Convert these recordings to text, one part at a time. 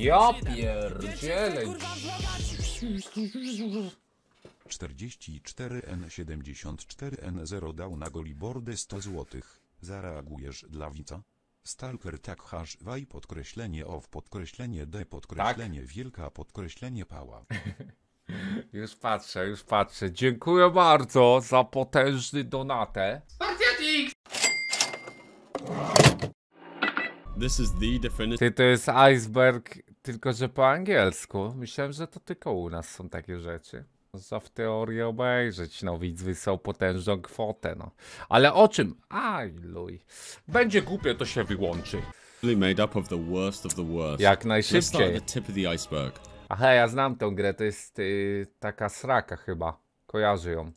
Ja pierdzielę. 44N74N0 dał na golibordę 100 zł. Zareagujesz dla widza? Stalker tak hash waj podkreślenie off podkreślenie d podkreślenie wielka podkreślenie pała. Już patrzę, już patrzę. Dziękuję bardzo za potężny donatę. This is the definitive Ty, to jest iceberg, tylko że po angielsku. Myślałem, że to tylko u nas są takie rzeczy. Można w teorii obejrzeć, no widz wysłał potężną kwotę, no. Ale o czym? Aj, luj. Będzie głupie, to się wyłączy. made up of the worst of the worst. Jak najszybciej. the tip of the iceberg. Aha, ja znam tę grę, to jest y, taka sraka chyba. Kojarzy ją.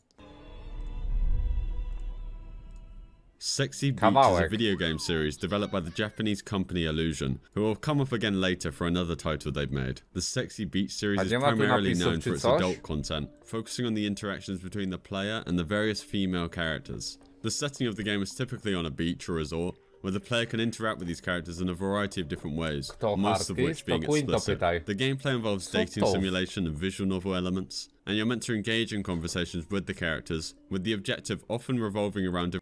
Sexy Beach is a video game series developed by the Japanese company Illusion, who will come up again later for another title they've made. The Sexy Beach series is nie ma tu primarily known for its coś? adult content, focusing on the interactions between the player and the various female characters. The setting of the game is typically on a beach or resort, where the player can interact with these characters in a variety of different ways, Kto most of which being explicit. The gameplay involves dating simulation and visual novel elements, and you're meant to engage in conversations with the characters, with the objective often revolving around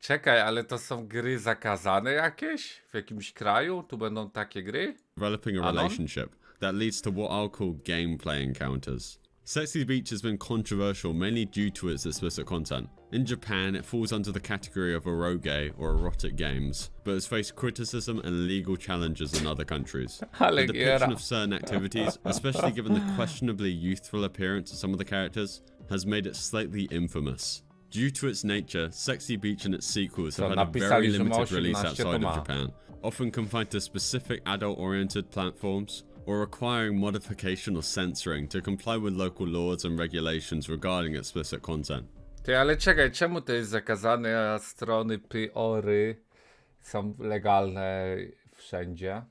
Czekaj, ale to są gry zakazane jakieś? W jakimś kraju? Tu będą takie gry? developing a relationship that leads to what I'll call gameplay encounters. Sexy Beach has been controversial mainly due to its explicit content. In Japan, it falls under the category of eroge or erotic games, but has faced criticism and legal challenges in other countries. The depiction of certain activities, especially given the questionably youthful appearance of some of the characters, has made it slightly infamous. Due to its nature, Sexy Beach and its sequels have had a very limited release outside of Japan, often confined to specific adult-oriented platforms, or requiring modification or censoring to comply with local laws and regulations regarding explicit content. Ty, ale czekaj, czemu to jest zakazane, a strony pyory są legalne wszędzie?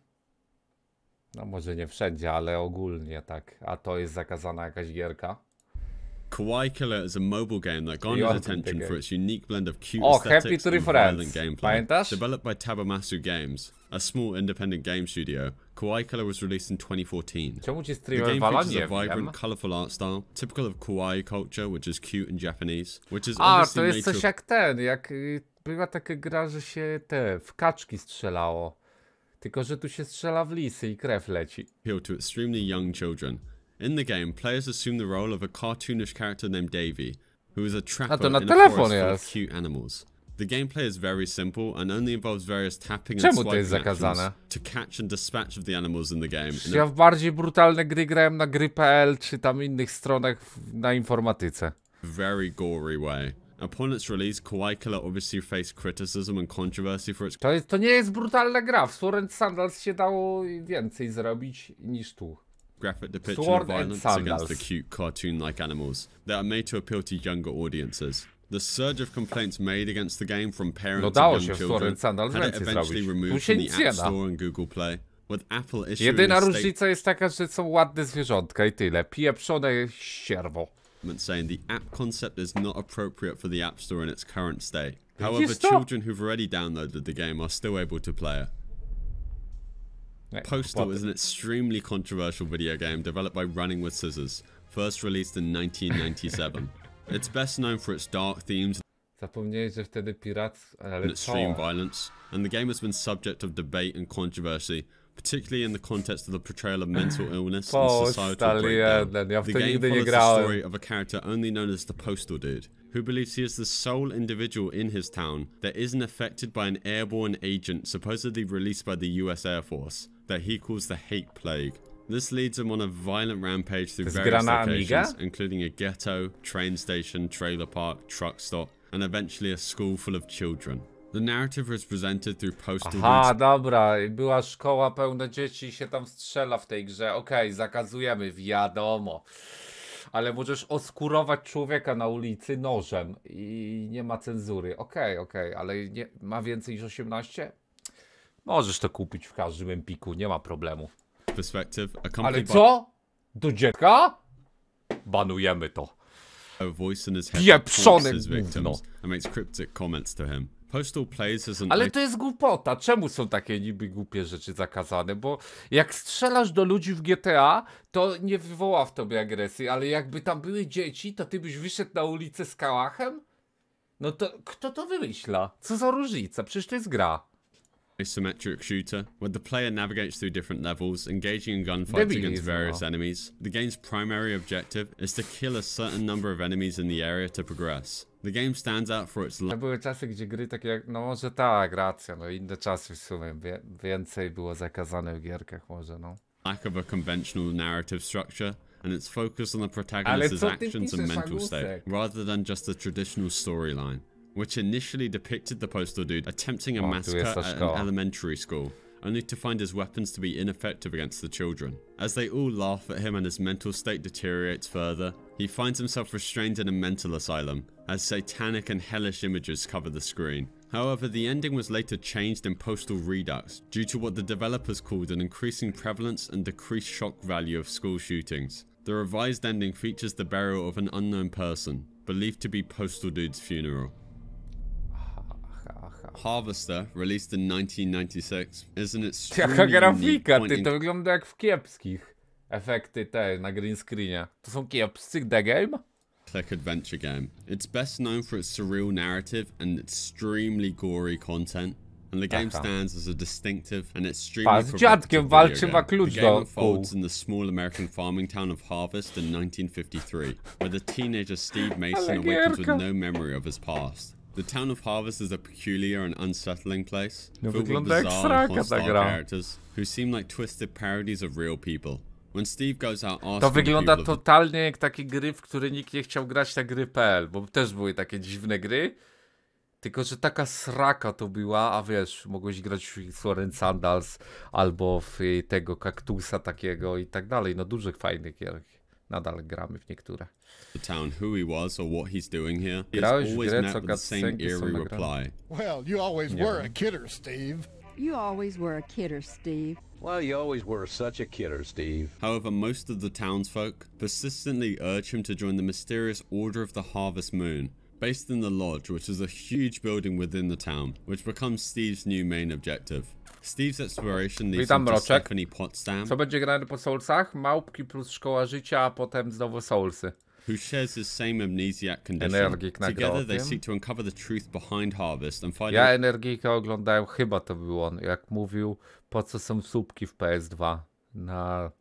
No może nie wszędzie, ale ogólnie tak. A to jest zakazana jakaś gierka? Kawaii Killer is a mobile game that garners attention for its unique blend of cute Oh, aesthetics and violent gameplay. Pamiętasz? Developed by Tabamasu Games, a small independent game studio, Kawaii Killer was released in 2014. Czemu ci The game features a vibrant, colorful art style, typical of kawaii culture, which is cute and Japanese, which is A, to jest coś jak ten, jak y, była taka gra, że się te w kaczki strzelało. Tylko, że tu się strzela w lisy i krew leci. appeal to extremely young children. In the game, players assume the role of a cartoonish character named Davy, who is a trapper in a forest full of cute animals. The gameplay is very simple and only involves various tapping and Czemu to swiping jest zakazane? actions to catch and dispatch of the animals in the game. in Ja w bardziej brutalne gry grałem na gry.pl czy tam innych stronach na informatyce. very gory way. Upon its release, Kawaii Killer obviously faced criticism and controversy for its To, jest, to nie jest brutalna gra. W Sword and Sandals się dało więcej zrobić niż tu. Graphic depiction Sword of violence against the cute cartoon-like animals that are made to appeal to younger audiences. The surge of complaints made against the game from parents No and young children had it eventually removed from the App. Store and Google Play, with Apple issuing Jedyna różnica jest taka, że są ładne zwierzątka i tyle. Pieprzone statement saying the app concept is not appropriate for the App Store in its current state. However, children who've already downloaded the game are still able to play it. Nie, Postal is an extremely controversial video game developed by Running with Scissors, first released in 1997. it's best known for its dark themes Zapomniałeś, że wtedy pirat... Ale and extreme violence, and the game has been subject of debate and controversy, particularly in the context of the portrayal of mental illness and societal breakdown. ja the game follows the story of a character only known as the Postal Dude, who believes he is the sole individual in his town that isn't affected by an airborne agent supposedly released by the US Air Force that he calls the Hate Plague. This leads him on a violent rampage through various locations, Amiga? including a ghetto, train station, trailer park, truck stop, and eventually a school full of children. The narrative is presented through Postal Aha, dobra, była szkoła pełna dzieci i się tam strzela w tej grze. Okej, zakazujemy, wiadomo. Ale możesz oskurować człowieka na ulicy nożem i nie ma cenzury. Okej, okej, ale nie, ma więcej niż 18? Możesz to kupić w każdym empiku, nie ma problemu. Ale co? Do dziecka? Banujemy to. Pieprzone gówno. Ale to jest głupota. Czemu są takie niby głupie rzeczy zakazane? Bo jak strzelasz do ludzi w GTA, to nie wywoła w tobie agresji, ale jakby tam były dzieci, to ty byś wyszedł na ulicę z kałachem? No to kto to wymyśla? Co za różnica? Przecież to jest gra. Asymmetric shooter, where the player navigates through different levels, engaging in gunfights against various enemies. The game's primary objective is to kill a certain number of enemies in the area to progress. The game stands out for its były czasy, gdzie gry takie jak, no może tak, racja, no inne czasy w sumie, Wie, więcej było zakazane w gierkach może, no. lack of a conventional narrative structure, and its focus on the protagonist's actions and mental state, rather than just a traditional storyline, which initially depicted the postal dude attempting a tu massacre at an elementary school, only to find his weapons to be ineffective against the children. As they all laugh at him and his mental state deteriorates further, he finds himself restrained in a mental asylum, as satanic and hellish images cover the screen. However, the ending was later changed in Postal Redux due to what the developers called an increasing prevalence and decreased shock value of school shootings. The revised ending features the burial of an unknown person, believed to be Postal Dude's funeral. Harvester, released in 1996, is an extremely Jaka grafika, ty, to wygląda jak w kiepskich. Efekty te na green screenie. To są kiepscy The Game? click adventure game. It's best known for its surreal narrative and extremely gory content. And the game Aha. stands as a distinctive and extremely z dziadkiem video walczy game. ma klucz the game unfolds in the small American farming town of Harvest in 1953, where the teenager Steve Mason awakens with no memory of his past. The town of Harvest is a peculiar and unsettling place, No filled with wygląda jak bizarre sraka and hostile characters who seem like twisted parodies of real people. When Steve goes out asking To wygląda totalnie jak takie gry, w które nikt nie chciał grać na gry.pl, bo też były takie dziwne gry. Tylko, że taka sraka to była, a wiesz, mogłeś grać w Florence Sandals albo w tego kaktusa takiego i tak dalej. No dużych fajnych gier. Nadal gramy w niektóre. the town who he was or what he's doing here, he Grałeś always grę, met with the same eerie reply. Well, you always Yeah. were a kidder, Steve. You always were a kidder, Steve. Well, you always were such a kidder, Steve. However, most of the townsfolk persistently urge him to join the mysterious Order of the Harvest Moon, based in the Lodge, which is a huge building within the town, which becomes Steve's new main objective. Steve's exploration Witam, Mroczek. Co będzie grane po Soulsach? Małpki plus Szkoła Życia, a potem znowu Soulsy. who shares his same amnesiac condition. Together, they seek to uncover the truth behind Harvest and find Ja out Energikę oglądałem, chyba to był on, jak mówił, po co są słupki w PS2 na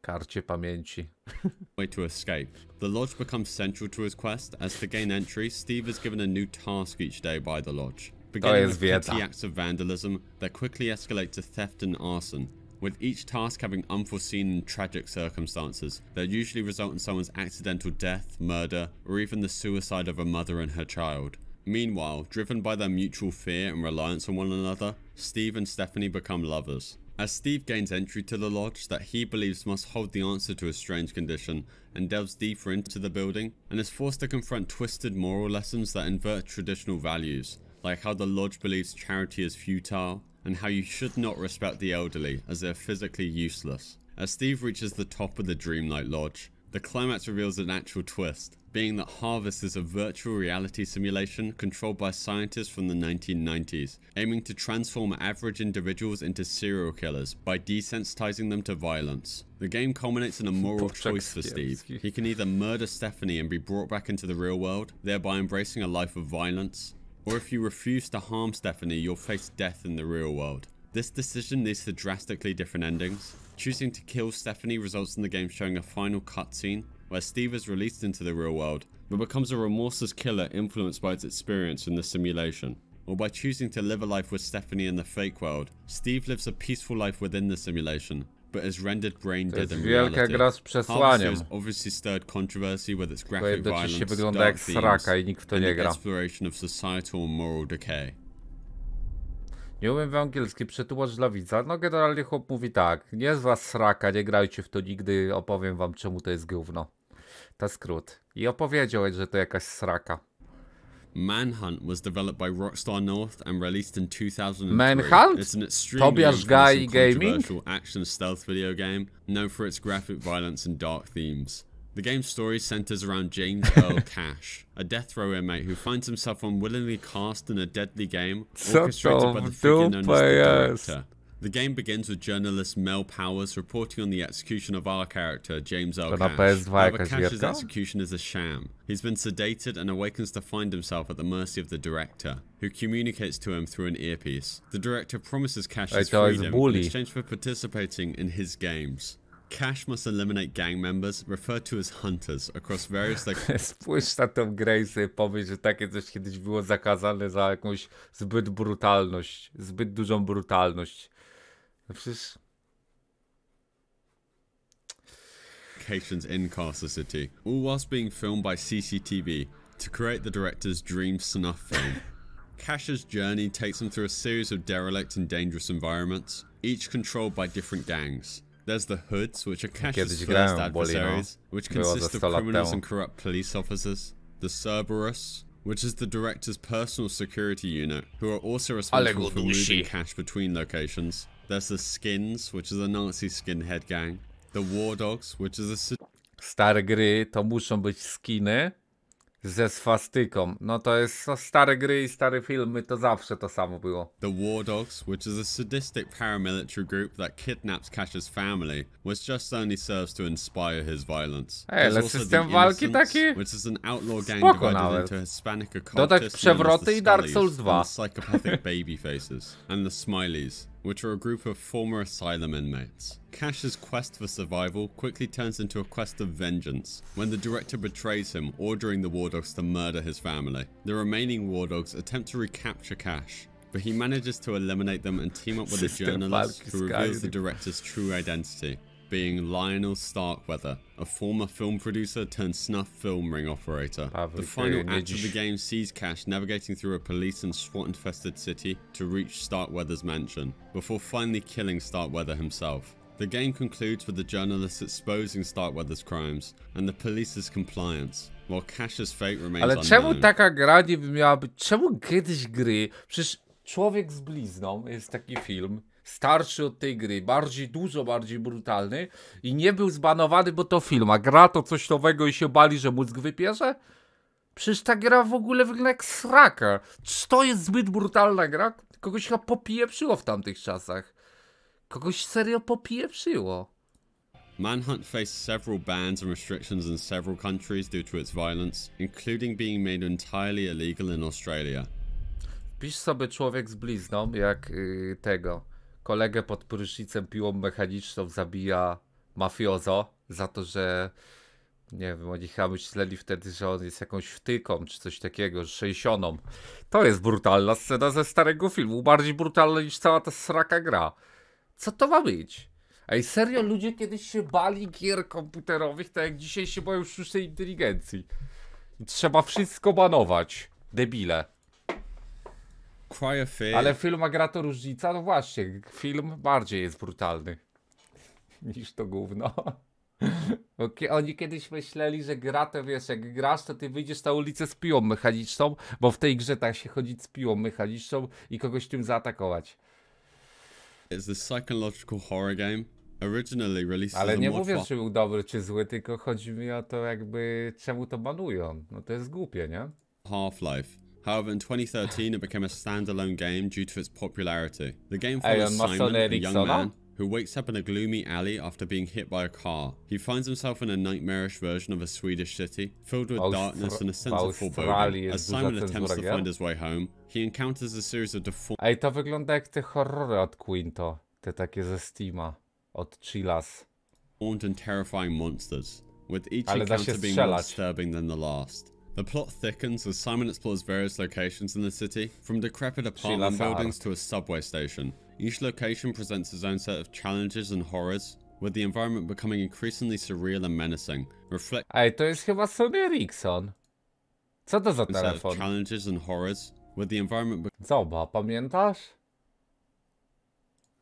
karcie pamięci. way to escape. The lodge becomes central to his quest, as to gain entry, Steve is given a new task each day by the lodge. Beginning with petty acts of vandalism that quickly escalate to theft and arson, with each task having unforeseen and tragic circumstances that usually result in someone's accidental death, murder, or even the suicide of a mother and her child. Meanwhile, driven by their mutual fear and reliance on one another, Steve and Stephanie become lovers. As Steve gains entry to the lodge that he believes must hold the answer to his strange condition and delves deeper into the building, and is forced to confront twisted moral lessons that invert traditional values, like how the lodge believes charity is futile, and how you should not respect the elderly as they are physically useless. As Steve reaches the top of the Dreamlight Lodge, the climax reveals an actual twist, being that Harvest is a virtual reality simulation controlled by scientists from the 1990s, aiming to transform average individuals into serial killers by desensitizing them to violence. The game culminates in a moral choice for Steve. He can either murder Stephanie and be brought back into the real world, thereby embracing a life of violence, or if you refuse to harm Stephanie, you'll face death in the real world. This decision leads to drastically different endings. Choosing to kill Stephanie results in the game showing a final cutscene where Steve is released into the real world, but becomes a remorseless killer influenced by his experience in the simulation. Or by choosing to live a life with Stephanie in the fake world, Steve lives a peaceful life within the simulation, but is rendered brain To dead in wielka reality. gra z Harvester przesłaniem. has obviously stirred controversy with its graphic violence, wygląda jak sraka i nikt w to nie gra. exploration of societal moral decay. Nie umiem w angielski, przetłumacz dla widza. No generalnie chłop mówi tak, nie jest was sraka, nie grajcie w to nigdy, opowiem wam czemu to jest gówno. To skrót. I opowiedział, że to jakaś sraka. Manhunt was developed by Rockstar North and released in 2003. Manhunt? It's an extremely infamous Guy Gaming? action stealth video game known for its graphic violence and dark themes. The game's story centers around James Earl Cash, a death row inmate who finds himself unwillingly cast in a deadly game orchestrated by the figure known as the? Director. The game begins with journalist Mel Powers reporting on the execution of our character, James To Cash. However, Cash's execution is a sham. He's been sedated and awakens to find himself at the mercy of the director, who communicates to him through an earpiece. The director promises Cash his freedom in exchange for participating in his games. Cash must eliminate gang members, referred to as hunters, across various locations. Spójrz na tą grę i sobie pomyśl, że takie coś kiedyś było zakazane za jakąś zbyt brutalność, zbyt dużą brutalność. No przecież locations in Carcer City, all whilst being filmed by CCTV to create the director's dream snuff film. Cash's journey takes him through a series of derelict and dangerous environments, each controlled by different gangs. There's the Hoods, which are Cash's first adversaries, which consist of criminals and corrupt police officers. The Cerberus, which is the director's personal security unit, who are also responsible for moving cash between locations. There's the Skins, which is a Nazi skinhead gang. The War Dogs, which is a stare gry to muszą być skiny ze swastyką. No to jest no, stare gry i stare filmy, to zawsze to samo było. The War Dogs, which is a sadistic paramilitary group that kidnaps Cash's family, which just only serves to inspire his violence. Ej, ale system walki taki which is an outlaw gang spoko divided nawet. into Hispanic Dodać przewroty the i Dark Souls 2. and psychopathic baby faces, and the Smileys, which are a group of former asylum inmates. Cash's quest for survival quickly turns into a quest of vengeance when the director betrays him, ordering the War Dogs to murder his family. The remaining War Dogs attempt to recapture Cash, but he manages to eliminate them and team up with a journalist who reveals the director's true identity, being Lionel Starkweather, a former film producer turned snuff film ring operator. The final act of the game sees Cash navigating through a police and SWAT infested city to reach Starkweather's mansion, before finally killing Starkweather himself. The game concludes with the journalist exposing Starkweather's crimes and the police's compliance, while Cash's fate remains Ale unknown. czemu taka gra nie miała być? Czemu kiedyś gry? Przecież Człowiek z blizną jest taki film. Starszy od tej gry, bardziej, dużo bardziej brutalny i nie był zbanowany, bo to film, a gra to coś nowego i się bali, że mózg wypierze? Przecież ta gra w ogóle wygląda jak sraka. Czy to jest zbyt brutalna gra? Kogoś chyba popieprzyło w tamtych czasach. Kogoś serio popieprzyło. Manhunt faced several bans and restrictions in several countries due to its violence, including being made entirely illegal in Australia. Pisz sobie człowiek z blizną, jak y, tego kolegę pod prysznicem piłą mechaniczną zabija mafiozo za to, że nie wiem, oni chyba myśleli wtedy, że on jest jakąś wtyką czy coś takiego, sześcioną. To jest brutalna scena ze starego filmu, bardziej brutalna niż cała ta sraka gra. Co to ma być? Ej, serio, ludzie kiedyś się bali gier komputerowych, tak jak dzisiaj się boją sztucznej inteligencji. Trzeba wszystko banować. Debile. Ale film a gra to różnica? No właśnie, film bardziej jest brutalny niż to gówno. Oni kiedyś myśleli, że gra to wiesz, jak grasz, to ty wyjdziesz na ulicę z piłą mechaniczną, bo w tej grze tak się chodzić z piłą mechaniczną i kogoś tym zaatakować. is the psychological horror game, originally released Ale a nie mówię, czy był dobry, czy zły, tylko chodzi mi o to jakby czemu to banują. No to jest głupie, nie? Half-Life. However, in 2013, it became a standalone game due to its popularity. The game follows um, on Simon, a young man who wakes up in a gloomy alley after being hit by a car. He finds himself in a nightmarish version of a Swedish city, filled with Austro- darkness and a sense of foreboding. As Simon attempts to find his way home, he encounters a series of deformed Ej, to wygląda jak te horrory od Quinto. Te takie ze Steama. Od Chillas. and terrifying monsters, with each Ale encounter being more disturbing than the last. The plot thickens as Simon explores various locations in the city, from decrepit apartment buildings to a subway station. Each location presents its own set of challenges and horrors, with the environment becoming increasingly surreal and menacing, reflecting Ej, to jest chyba Sony Ericsson. Co to za telefon? challenges and horrors, with the environment Zoba, pamiętasz?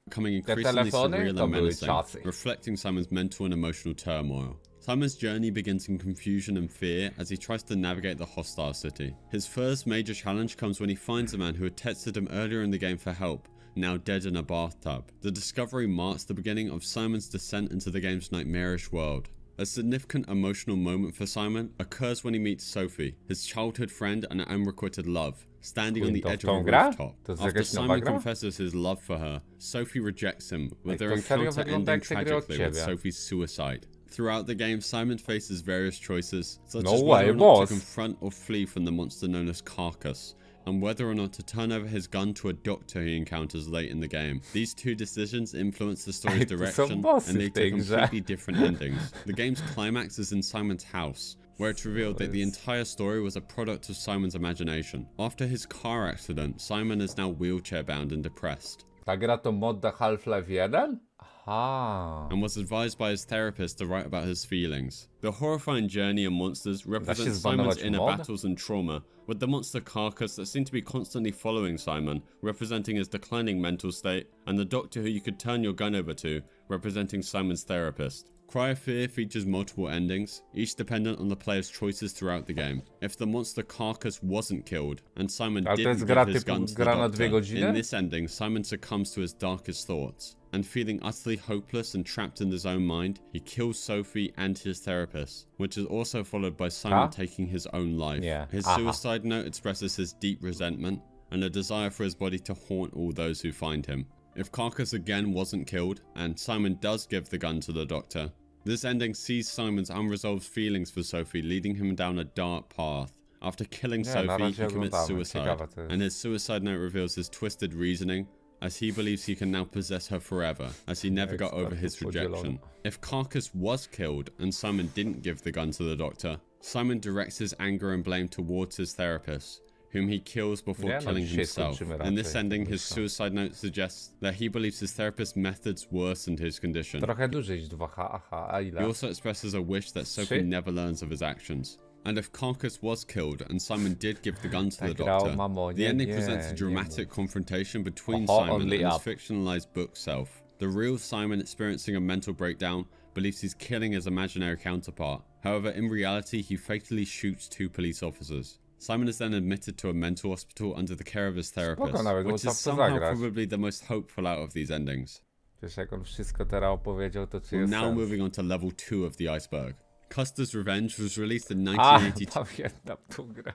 becoming increasingly surreal and menacing, reflecting Simon's mental and emotional turmoil. Simon's journey begins in confusion and fear as he tries to navigate the hostile city. His first major challenge comes when he finds a man who had texted him earlier in the game for help, now dead in a bathtub. The discovery marks the beginning of Simon's descent into the game's nightmarish world. A significant emotional moment for Simon occurs when he meets Sophie, his childhood friend and unrequited love, standing on the edge of a rooftop. After Simon confesses his love for her, Sophie rejects him, with their encounter ending jak te gry od tragically with. Sophie's suicide. Throughout the game, Simon faces various choices, such No as way, whether or not boss. to confront or flee from the monster known as Carcass, and whether or not to turn over his gun to a doctor he encounters late in the game. These two decisions influence the story's Ej, to są direction, and lead to completely different endings. The game's climax is in Simon's house, where it's revealed that the entire story was a product of Simon's imagination. After his car accident, Simon is now wheelchair bound and depressed, Ta gra to mod Half-Life 1? Aha. and was advised by his therapist to write about his feelings. The horrifying journey of monsters represents Simon's inner mod? battles and trauma, with the monster carcass that seemed to be constantly following Simon, representing his declining mental state, and the doctor who you could turn your gun over to, representing Simon's therapist. Cry of Fear features multiple endings, each dependent on the player's choices throughout the game. If the monster carcass wasn't killed, and Simon didn't give his gun to the gra na dwie doctor, in this ending, Simon succumbs to his darkest thoughts. And feeling utterly hopeless and trapped in his own mind, he kills Sophie and his therapist, which is also followed by Simon Huh? taking his own life. Yeah. His Aha. suicide note expresses his deep resentment and a desire for his body to haunt all those who find him. If Carcass again wasn't killed, and Simon does give the gun to the doctor, this ending sees Simon's unresolved feelings for Sophie leading him down a dark path. After killing na Sophie, he commits suicide, Ciekawe to jest. and his suicide note reveals his twisted reasoning, as he believes he can now possess her forever, as he never got over his rejection. If Carcass was killed and Simon didn't give the gun to the doctor, Simon directs his anger and blame towards his therapist, whom he kills before killing himself. In this ending, his suicide note suggests that he believes his therapist's methods worsened his condition. Trochę dłużej niż 2H, aha, a He also expresses a wish that Sophie never learns of his actions. And if Carcass was killed and Simon did give the gun to the doctor, the ending presents a dramatic confrontation between Simon and his fictionalized book self. The real Simon experiencing a mental breakdown believes he's killing his imaginary counterpart. However, in reality, he fatally shoots two police officers. Simon is then admitted to a mental hospital under the care of his therapist, which is somehow probably the most hopeful out of these endings. Jak on teraz to czy We're now moving on to level 2 of the iceberg. Custer's Revenge was released in ah, A, 1982. pamiętam tą grę.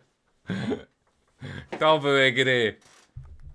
To były gry.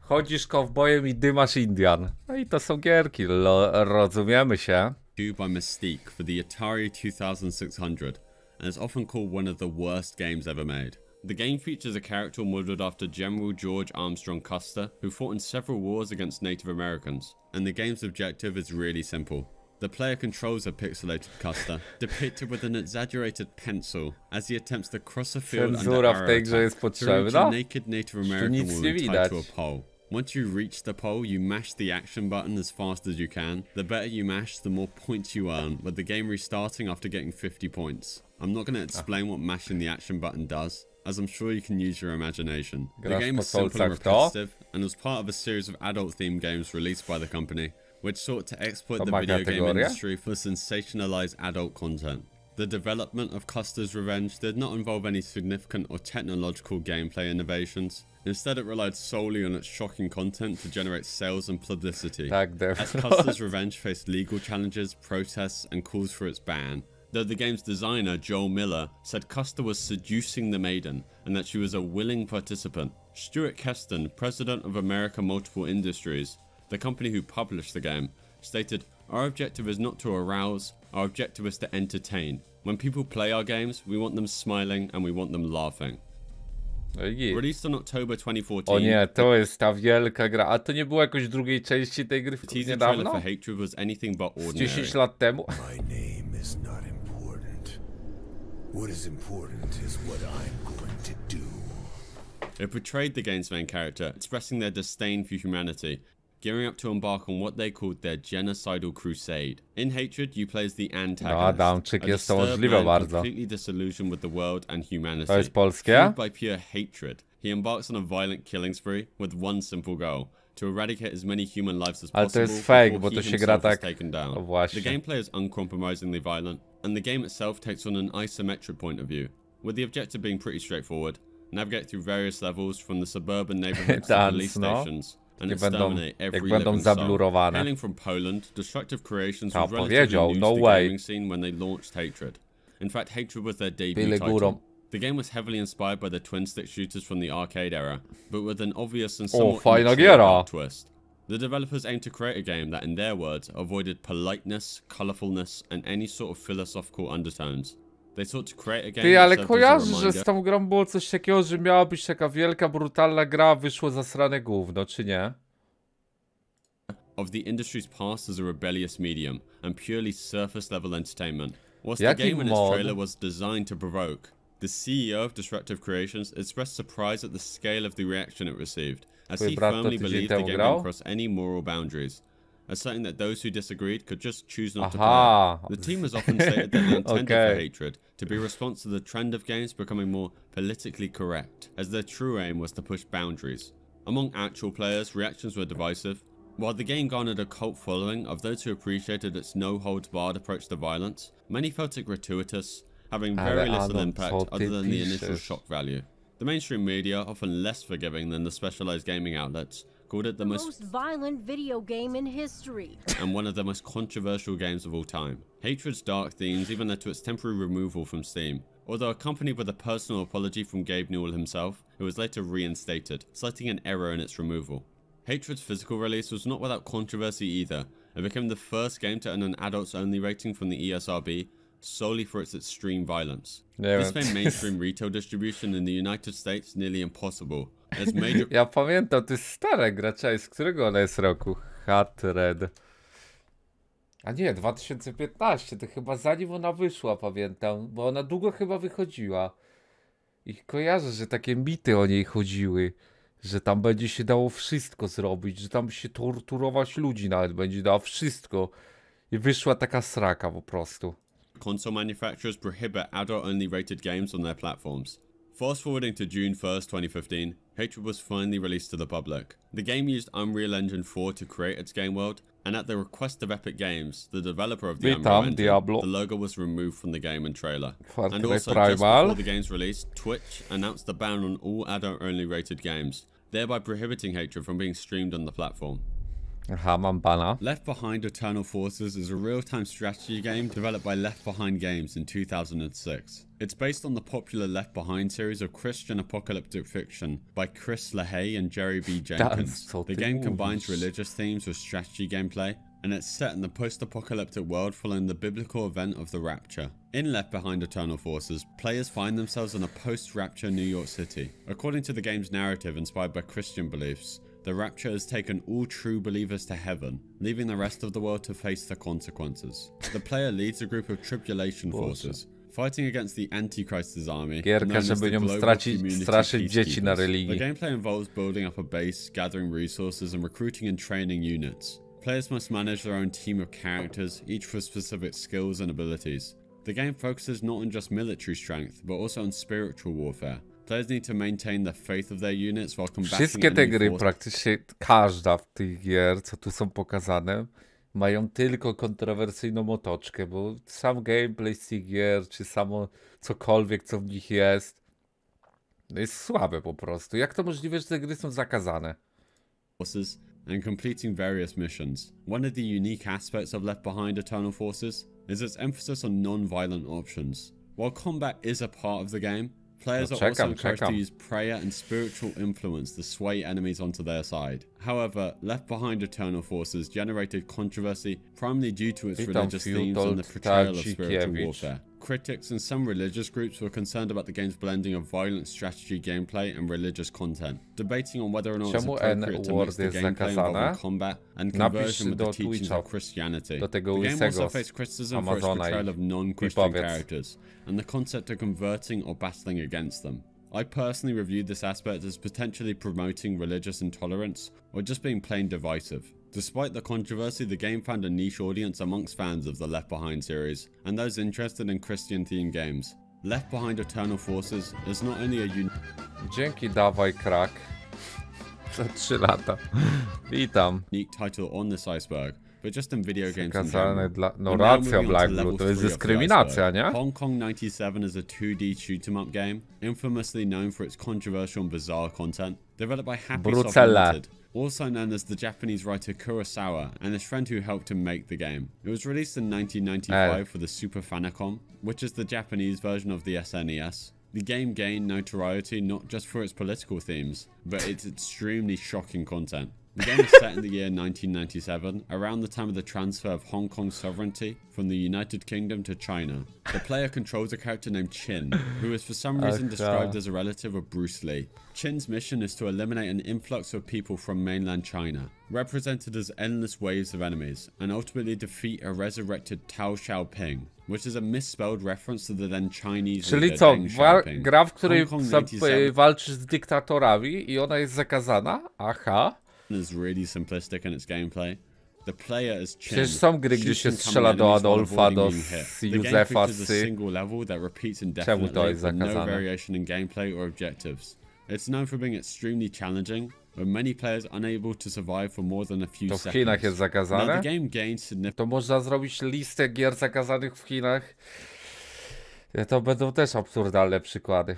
Chodzisz kowbojem i dymasz Indian. No i to są gierki, lo, rozumiemy się. by Mystique for the Atari 2600 and is often called one of the worst games ever made. The game features a character modeled after General George Armstrong Custer, who fought in several wars against Native Americans, and the game's objective is really simple. The player controls a pixelated Custer, depicted with an exaggerated pencil, as he attempts to cross a field under Cenzura w arrow attack jest potrzebna? a naked Native American woman tied to a pole. Once you reach the pole, you mash the action button as fast as you can. The better you mash, the more points you earn, with the game restarting after getting 50 points. I'm not going to explain what mashing the action button does, as I'm sure you can use your imagination. The game is simple and solcach w to? repetitive, and was part of a series of adult-themed games released by the company, which sought to exploit the video game industry for sensationalized adult content. The development of Custer's Revenge did not involve any significant or technological gameplay innovations. Instead, it relied solely on its shocking content to generate sales and publicity. As. Custer's Revenge faced legal challenges, protests, and calls for its ban. Though the game's designer, Joel Miller, said Custer was seducing the maiden and that she was a willing participant. Stuart Kesten, president of American Multiple Industries, the company who published the game, stated, Our objective is not to arouse, our objective is to entertain. When people play our games, we want them smiling and we want them laughing. No i. Released on October 2014, O nie, to jest ta wielka gra. A to nie było jakoś drugiej części tej gry the teaser trailer for Hatred was anything but ordinary. 10 lat temu? My name is not important. What is important is what I'm going to do. It portrayed the game's main character, expressing their disdain for humanity, gearing up to embark on what they called their genocidal crusade. In Hatred, you play as the antagonist, Adamczyk, a jest to disturbed możliwe man bardzo. completely disillusioned with the world and humanity. To jest polskie? Fueled by pure hatred, he embarks on a violent killing spree with one simple goal. To eradicate as many human lives as Ale to possible jest fake, before bo he to się gra himself is tak- taken down. o właśnie. The gameplay is uncompromisingly violent, and the game itself takes on an isometric point of view, with the objective being pretty straightforward. Navigate through various levels from the suburban neighborhoods to police no? stations. And Nie będą- jak every będą zablurowane. Poland, Destructive Creations Ta, powiedział, no the way. gaming scene when they launched Hatred. In fact, Hatred was their debut title. The game was heavily inspired by the twin-stick shooters from the arcade era, but with an obvious and somewhat fajna immature dark twist. The developers aimed to create a game that, in their words, avoided politeness, colourfulness, and any sort of philosophical undertones. They sought to create a game Ty, that ale served as a kojarzysz, że z tą grą było coś takiego, że miała być taka wielka, brutalna gra, a wyszło zasrane gówno, czy nie? of the industry's past as a rebellious medium and purely surface level entertainment. Whilst Jaki the game and its trailer was designed to provoke, the CEO of Destructive Creations expressed surprise at the scale of the reaction it received, as Twój he firmly believed the game would cross any moral boundaries, asserting that those who disagreed could just choose not Aha. to play. The team has often stated that they intended Okay. for Hatred to be a response to the trend of games becoming more politically correct, as their true aim was to push boundaries. Among actual players, reactions were divisive. While the game garnered a cult following of those who appreciated its no-holds-barred approach to violence, many felt it gratuitous, having very little impact other than the initial shock value. The mainstream media, often less forgiving than the specialized gaming outlets, called it the most most violent video game in history. and one of the most controversial games of all time. Hatred's dark themes even led to its temporary removal from Steam. Although accompanied with a personal apology from Gabe Newell himself, it was later reinstated, citing an error in its removal. Hatred's physical release was not without controversy either. It became the first game to earn an adults only rating from the ESRB solely for its extreme violence. Nie This wiem. made mainstream retail distribution in the United States nearly impossible, as major Ja pamiętam, to jest stare gracza, z którego ona jest roku? Hat Red. A nie, 2015, to chyba zanim ona wyszła, pamiętam, bo ona długo chyba wychodziła. I kojarzę, że takie mity o niej chodziły, że tam będzie się dało wszystko zrobić, że tam się torturować ludzi nawet będzie dało wszystko. I wyszła taka sraka po prostu. console manufacturers prohibit adult only rated games on their platforms. Fast forwarding to June 1st, 2015, Hatred was finally released to the public. The game used Unreal Engine 4 to create its game world, and at the request of Epic Games, the developer of the Witam, Unreal Engine, Diablo. the logo was removed from the game and trailer. Far and also, just before the game's release, Twitch announced the ban on all adult only rated games, thereby prohibiting Hatred from being streamed on the platform. Aha, mam bana. Left Behind Eternal Forces is a real time strategy game developed by Left Behind Games in 2006. It's based on the popular Left Behind series of Christian apocalyptic fiction by Chris LaHaye and Jerry B. Jenkins. The game combines religious themes with strategy gameplay, and it's set in the post apocalyptic world following the biblical event of the Rapture. In Left Behind Eternal Forces, players find themselves in a post Rapture New York City. According to the game's narrative inspired by Christian beliefs, the rapture has taken all true believers to heaven, leaving the rest of the world to face the consequences. The player leads a group of tribulation forces, fighting against the Antichrist's army. Gierka, żeby nią stracić- straszyć dzieci na religii. The gameplay involves building up a base, gathering resources, and recruiting and training units. Players must manage their own team of characters, each with specific skills and abilities. The game focuses not on just military strength, but also on spiritual warfare. Players need to maintain the faith of their units while combating Wszystkie te gry, forces. praktycznie każda w tych gier, co tu są pokazane, mają tylko kontrowersyjną otoczkę, bo sam gameplay z tych gier, czy samo cokolwiek, co w nich jest, jest słabe po prostu. Jak to możliwe, że te gry są zakazane? forces and completing various missions. One of the unique aspects of Left Behind Eternal Forces is its emphasis on non-violent options. While combat is a part of the game, players are also encouraged to use prayer and spiritual influence to sway enemies onto their side. However, Left Behind Eternal Forces generated controversy primarily due to its Witam, religious themes and the portrayal of spiritual warfare. Critics and some religious groups were concerned about the game's blending of violent strategy gameplay and religious content, debating on whether or not it's appropriate to mix the gameplay involving combat and Napisz conversion with the teachings Twitcha, of Christianity. the game also faced criticism for its portrayal of non-Christian characters and the concept of converting or battling against them. I personally reviewed this aspect as potentially promoting religious intolerance or just being plain divisive. Despite the controversy, the game found a niche audience amongst fans of the Left Behind series and those interested in Christian themed games. Left Behind Eternal Forces is not only a unique Dzięki, dawaj krak. Za 3 lata. Witam. title on this iceberg, but just in video games general. dla... No racja, Black Blue, to jest dyskryminacja, nie? Hong Kong 97 is a 2D shoot 'em up game, infamously known for its controversial and bizarre content. Developed by Happy Brucelle. Limited, also known as the Japanese writer Kurosawa and his friend who helped him make the game. It was released in 1995 uh. for the Super Famicom, which is the Japanese version of the SNES. The game gained notoriety not just for its political themes, but its extremely shocking content. The game is set in the year 1997, around the time of the transfer of Hong Kong sovereignty from the United Kingdom to China. The player controls a character named Chin, who is for some reason Okay. described as a relative of Bruce Lee. Chin's mission is to eliminate an influx of people from mainland China, represented as endless waves of enemies, and ultimately defeat a resurrected Tao Xiaoping, which is a misspelled reference to the then Chinese Czyli leader co, Deng wa- Xiaoping. gra, w której Hong Kong za- 97 walczysz z dyktatorami i ona jest zakazana? Aha. Is really simplistic in its gameplay. The player is Chin. Przecież są gry, gdzie się strzela do Adolfa, do Józefa, repeats Czemu to jest no zakazane? It's known for being extremely challenging, with many players unable to survive for more than a few To w seconds. Chinach jest zakazane? the game significant To można zrobić listę gier zakazanych w Chinach. To będą też absurdalne przykłady.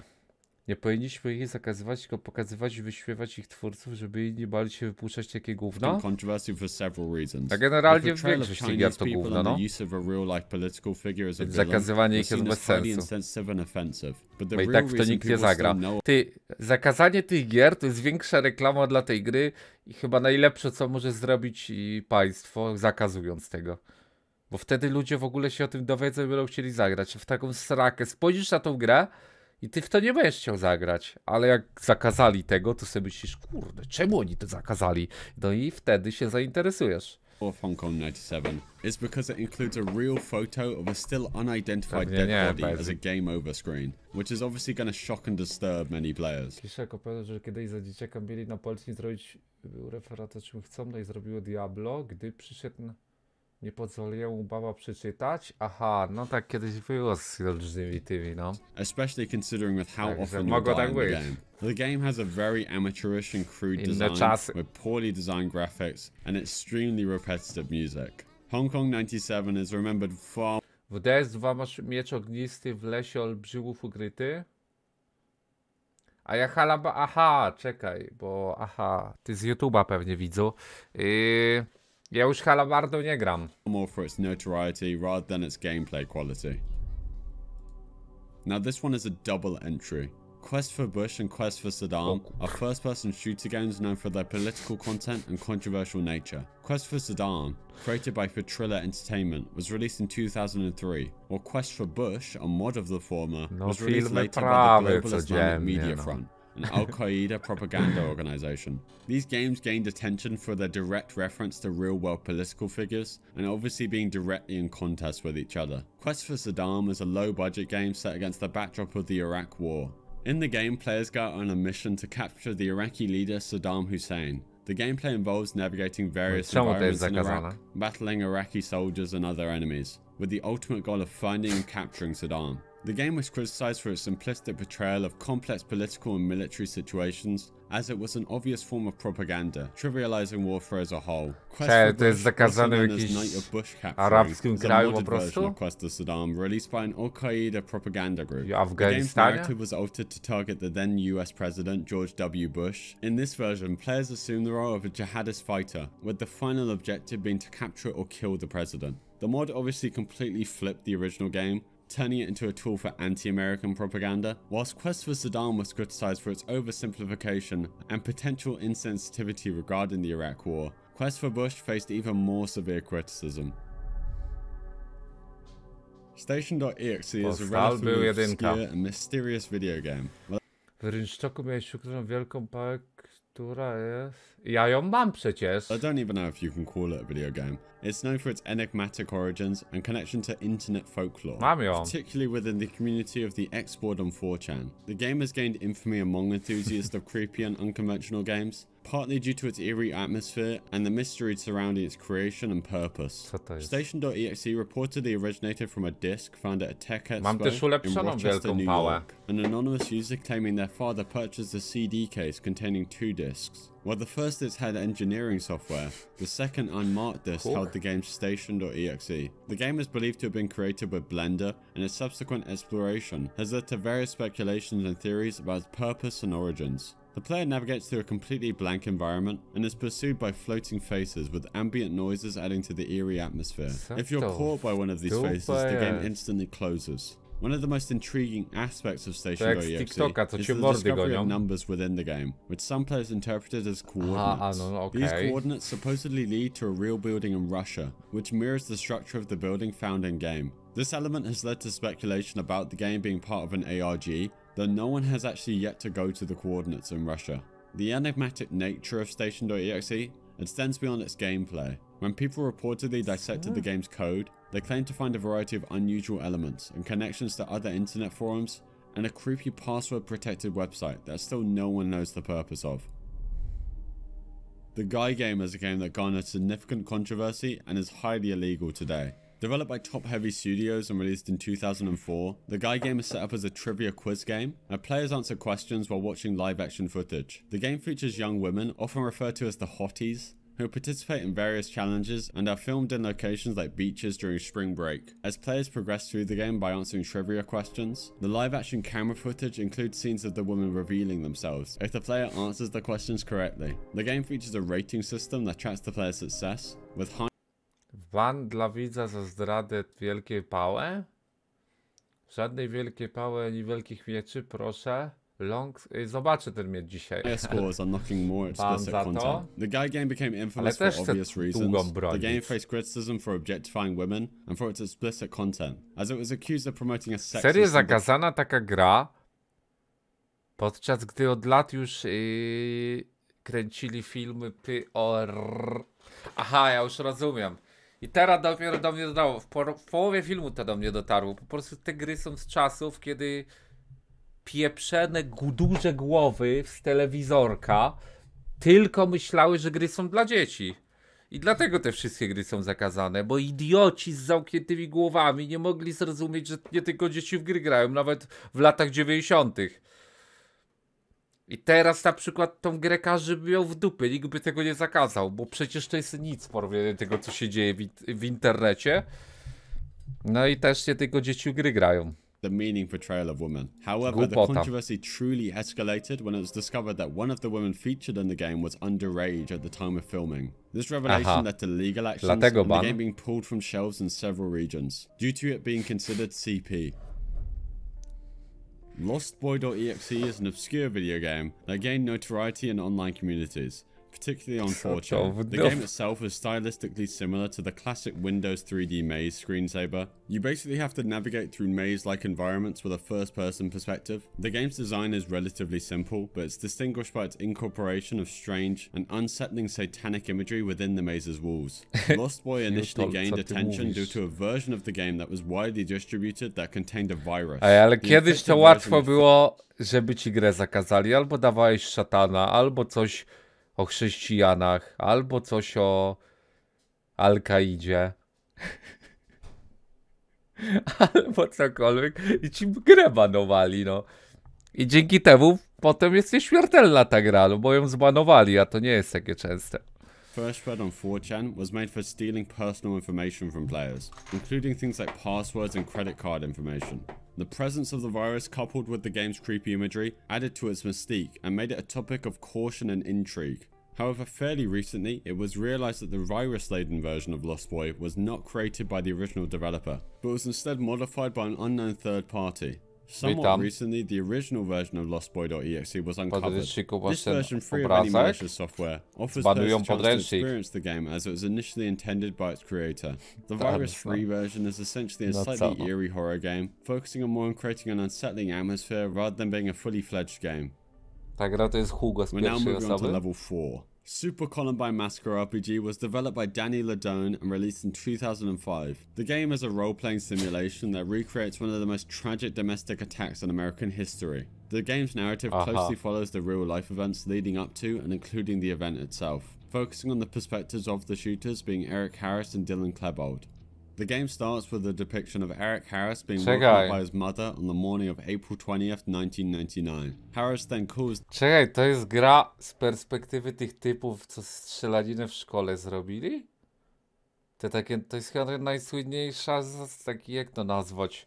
Nie powinniśmy ich zakazywać, tylko pokazywać i wyśpiewać ich twórców, żeby inni bali się wypuszczać takie gówno. A generalnie większość Chinese gier to gówno, no. Więc zakazywanie ich jest bez sensu. Bo i tak w to nikt nie zagra. Ty, zakazanie tych gier to jest większa reklama dla tej gry i chyba najlepsze, co może zrobić i państwo, zakazując tego. Bo wtedy ludzie w ogóle się o tym dowiedzą i będą chcieli zagrać. W taką srakę spojrzysz na tą grę i ty w to nie będziesz chciał zagrać. Ale jak zakazali tego, to sobie myślisz, kurde, czemu oni to zakazali? No i wtedy się zainteresujesz. of Hong Kong 97 is because it includes a real photo of a still unidentified Pewnie dead nie, body bez- as a game over screen, which is obviously going to shock and disturb many players. Kiszek opowiada, że kiedyś za dzieciaka mieli na policji zrobić był referat o czym chcą, no i zrobiło Diablo, gdy przyszedł na... Nie pozwoliłem mu baba przeczytać? Aha, no tak kiedyś było z różnymi tymi, no. Especially considering with how Także often you mogło tak być. game. The game has a very amateurish and crude design czasy. with poorly designed graphics and extremely repetitive music. Hong Kong 97 is remembered far W DS2 masz miecz ognisty w lesie olbrzymów ukryty. A ja halaba... Aha, czekaj, bo... Aha, ty z YouTube'a pewnie widzu. Yy, ja już halabardą nie gram. more for its notoriety rather than its gameplay quality. Now, this one is a double entry. Quest for Bush and Quest for Saddam are first person shooter games known for their political content and controversial nature. Quest for Saddam, created by Petrilla Entertainment, was released in 2003, while Quest for Bush, a mod of the former, No, was released later by the Global Islamic Media no. Front, an Al Qaeda propaganda organization. These games gained attention for their direct reference to real world political figures and obviously being directly in contest with each other. Quest for Saddam is a low budget game set against the backdrop of the Iraq War. In the game, players go on a mission to capture the Iraqi leader Saddam Hussein. The gameplay involves navigating various czemu environments in? Iraq, battling Iraqi soldiers and other enemies, with the ultimate goal of finding and capturing Saddam. The game was criticized for its simplistic portrayal of complex political and military situations, as it was an obvious form of propaganda, trivializing warfare as a whole. Quest Cześć, for to jest zakazane w jakimś Night of Bush Capturing, arabskim kraju po version prostu? of Quest to Saddam, released by an Al Qaeda propaganda group. The game's narrative was altered to target the then US President George W. Bush. In this version, players assume the role of a jihadist fighter, with the final objective being to capture or kill the president. The mod obviously completely flipped the original game, turning it into a tool for anti American propaganda, whilst Quest for Saddam was criticized for its oversimplification and potential insensitivity regarding the Iraq War. Quest for Bush faced even more severe criticism. Station.exe is a relatively obscure and mysterious video game. W rynsztoku miałeś ukrytą wielką pałę, która jest... Ja ją mam przecież. I don't even know if you can call it a video game. It's known for its enigmatic origins and connection to internet folklore, Mam ją. particularly within the community of the X-Board on 4chan. The game has gained infamy among enthusiasts of creepy and unconventional games, partly due to its eerie atmosphere and the mystery surrounding its creation and purpose. Co to jest? Station.exe reportedly originated from a disc found at a tech expo in Rochester, New. York. An anonymous user claiming their father purchased a CD case containing two discs. While the first disc had engineering software, the second unmarked disc Cool. held the game's station.exe. The game is believed to have been created with Blender, and its subsequent exploration has led to various speculations and theories about its purpose and origins. The player navigates through a completely blank environment and is pursued by floating faces with ambient noises adding to the eerie atmosphere. If you're caught by one of these faces, the game instantly closes. One of the most intriguing aspects of jak z TikToka, co is cię the mordy gonią. of numbers within the game, which some players interpreted as coordinates. no, These coordinates supposedly lead to a real building in Russia, which mirrors the structure of the building found in game. This element has led to speculation about the game being part of an ARG, though no one has actually yet to go to the coordinates in Russia. The enigmatic nature of Station.exe extends beyond its gameplay. When people reportedly dissected the game's code, they claimed to find a variety of unusual elements and connections to other internet forums and a creepy password protected website that still no one knows the purpose of. The Guy game is a game that garnered significant controversy and is highly illegal today. Developed by Top Heavy Studios and released in 2004, the Guy game is set up as a trivia quiz game, where players answer questions while watching live action footage. The game features young women, often referred to as the hotties, who participate in various challenges and are filmed in locations like beaches during spring break. As players progress through the game by answering trivia questions, the live action camera footage includes scenes of the women revealing themselves if the player answers the questions correctly. The game features a rating system that tracks the player's success, with high dla widza za zdradę wielkiej pałę? Żadnej wielkiej pały ani wielkich mieczy, proszę. Long... y, Zobaczę ten miecz dzisiaj. scores more explicit content. The Guy game became infamous for obvious reasons. The game faced criticism for objectifying women and for its explicit content, as it was accused of promoting a sexist Serio zakazana taka gra, podczas gdy od lat już yy, kręcili filmy py. Aha, ja już rozumiem. I teraz dopiero do mnie dotarło. W, w połowie filmu to do mnie dotarło. Po prostu te gry są z czasów, kiedy pieprzone duże głowy z telewizorka tylko myślały, że gry są dla dzieci. I dlatego te wszystkie gry są zakazane, bo idioci z zamkniętymi głowami nie mogli zrozumieć, że nie tylko dzieci w gry grają, nawet w latach 90. I teraz na przykład tą grę każdy by miał w dupie, nikt by tego nie zakazał, bo przecież to jest nic do tego, co się dzieje w, w internecie. No i też nie tylko dzieci w gry grają. The meaning portrayal of women. However, the controversy truly escalated when it was discovered that one of the women featured in the game was underage at the time of filming. This revelation Aha. led to legal actions Dlatego and the game being pulled from shelves in several regions, due to it being considered CP. Lostboy.exe is an obscure video game that gained notoriety in online communities, particularly to 4chan. The game itself is stylistically similar to the classic Windows 3D maze screensaver. You basically have to navigate through maze-like environments with a first-person perspective. The game's design is relatively simple, but it's distinguished by its incorporation of strange and unsettling satanic imagery within the maze's walls. Lost Boy initially gained attention due to a version of the game that was widely distributed that contained a virus. Ej, ale kiedyś to łatwo było, żeby ci grę zakazali. Albo dawałeś szatana, albo coś o chrześcijanach, albo coś o Al-Kaidzie. albo cokolwiek. I ci grę banowali, no. I dzięki temu potem jest nieśmiertelna ta gra, no bo ją zbanowali, a to nie jest takie częste. First spread on 4chan was made for stealing personal information from players, including things like passwords and credit card information. The presence of the virus, coupled with the game's creepy imagery, added to its mystique and made it a topic of caution and intrigue. However, fairly recently, it was realized that the virus laden version of Lost Boy was not created by the original developer, but was instead modified by an unknown third party. Somewhat Witam. recently, the original version of LostBoy.exe was uncovered. This version, free of any obrazek. malicious software, offers players a chance to experience the game as it was initially intended by its creator. The virus-free version is essentially a slightly eerie horror game, focusing on more on creating an unsettling atmosphere rather than being a fully fledged game. Ta gra to jest Hugo z We're now moving on to level 4. Super Columbine Massacre RPG was developed by Danny Ledonne and released in 2005. The game is a role playing simulation that recreates one of the most tragic domestic attacks in American history. The game's narrative Aha. closely follows the real life events leading up to and including the event itself, focusing on the perspectives of the shooters being Eric Harris and Dylan Klebold. The game starts with a depiction of Eric Harris being woken Czekaj. up by his mother on the morning of April 20th, 1999. Harris then calls Czekaj, to jest gra z perspektywy tych typów, co strzelaninę w szkole zrobili? Te takie, to jest chyba najsłynniejsza, z, taki, jak to nazwać?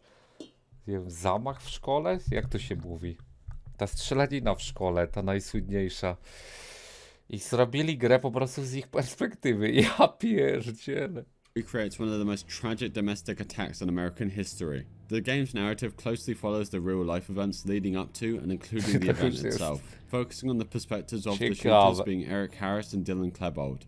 Nie wiem, zamach w szkole? Jak to się mówi? Ta strzelanina w szkole, ta najsłynniejsza. I zrobili grę po prostu z ich perspektywy. Ja pierdzielę. Recreates one of the most tragic domestic attacks in American history. The game's narrative closely follows the real life events leading up to and including the event itself, focusing on the perspectives of the shooters being Eric Harris and Dylan Klebold.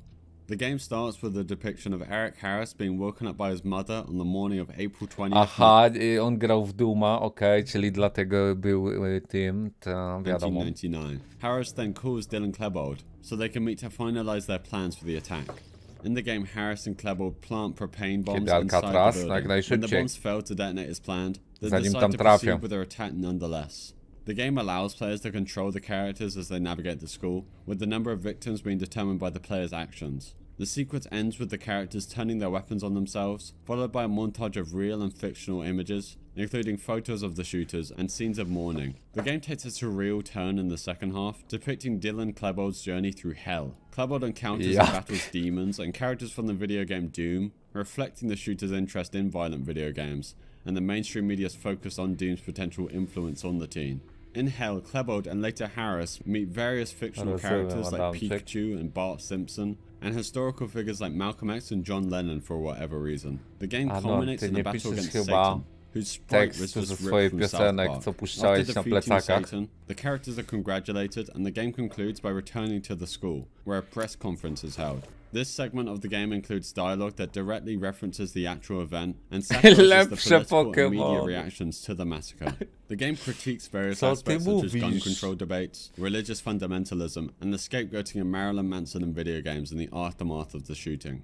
The game starts with a depiction of Eric Harris being woken up by his mother on the morning of April 20th, Aha, on grał w Duma, okej, czyli dlatego był tym, to wiadomo. 1999. Harris then calls Dylan Klebold so they can meet to finalize their plans for the attack. In the game, Harris and Klebold plant propane bombs inside the jak building. When the bombs fail to detonate as planned, they Zanim decide to proceed with their attack nonetheless. The game allows players to control the characters as they navigate the school, with the number of victims being determined by the player's actions. The sequence ends with the characters turning their weapons on themselves, followed by a montage of real and fictional images, including photos of the shooters and scenes of mourning. The game takes a surreal turn in the second half, depicting Dylan Klebold's journey through hell. Klebold encounters Yeah. and battles demons and characters from the video game Doom, reflecting the shooter's interest in violent video games, and the mainstream media's focus on Doom's potential influence on the teen. In Hell, Klebold and later Harris meet various fictional characters like. Pikachu and Bart Simpson, and historical figures like Malcolm X and John Lennon for whatever reason. The game culminates in a battle against Satan, whose sprite was tekstu ze just swoich ripped from South piosenek, co After puszczałeś na defeating plecakach. Satan, the characters are congratulated and the game concludes by returning to the school, where a press conference is held. This segment of the game includes dialogue that directly references the actual event and satirizes the political and media reactions to the massacre. The game critiques various Co aspects such as gun control debates, religious fundamentalism, and the scapegoating of Marilyn Manson in video games in the aftermath of the shooting.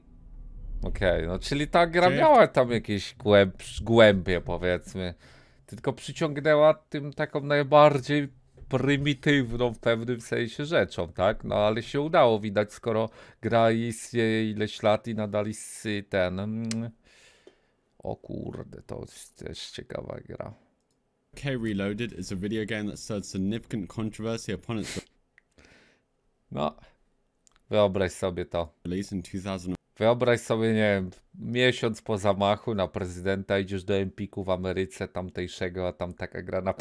Okej, no czyli ta gra miała tam jakieś głęb, głębie powiedzmy. Tylko przyciągnęła tym taką najbardziej prymitywną w pewnym sensie rzeczą, tak? No ale się udało widać, skoro gra istnieje ileś lat i nadal jest ten... mm, O kurde, to jest też ciekawa gra. K Reloaded is a video game that stirred significant controversy upon its No, wyobraź sobie to. release in 2000. Wyobraź sobie, nie wiem, miesiąc po zamachu na prezydenta idziesz do Empiku w Ameryce tamtejszego, a tam taka gra na.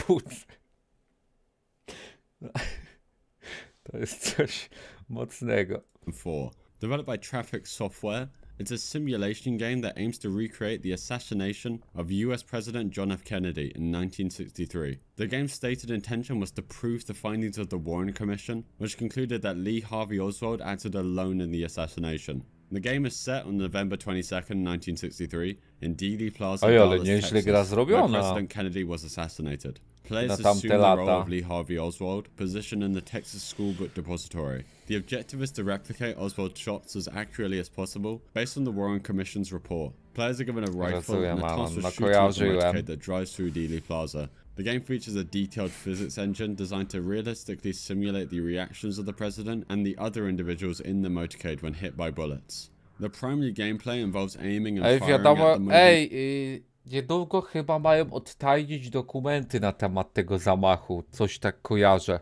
To jest coś mocnego. 4. Developed by Traffic Software, it's a simulation game that aims to recreate the assassination of US President John F. Kennedy in 1963. The game's stated intention was to prove the findings of the Warren Commission, which concluded that Lee Harvey Oswald acted alone in the assassination. The game is set on November 22nd, 1963, in Dealey Plaza, Oj, ale Dallas, nieźle Texas, gra where zrobiona. President Kennedy was assassinated. Players Na tamte assume the role lata. of Lee Harvey Oswald, positioned in the Texas School Book Depository. The objective is to replicate Oswald's shots as accurately as possible, based on the Warren Commission's report. Players are given a rifle Rozumiem, and a task with shooting kojarzyłem. motorcade that drives through Dealey Plaza. The game features a detailed physics engine designed to realistically simulate the reactions of the president and the other individuals in the motorcade when hit by bullets. The primary gameplay involves aiming and Ej, firing wiadomo, at the moving ej, y, niedługo chyba mają odtajnić dokumenty na temat tego zamachu. Coś tak kojarzę.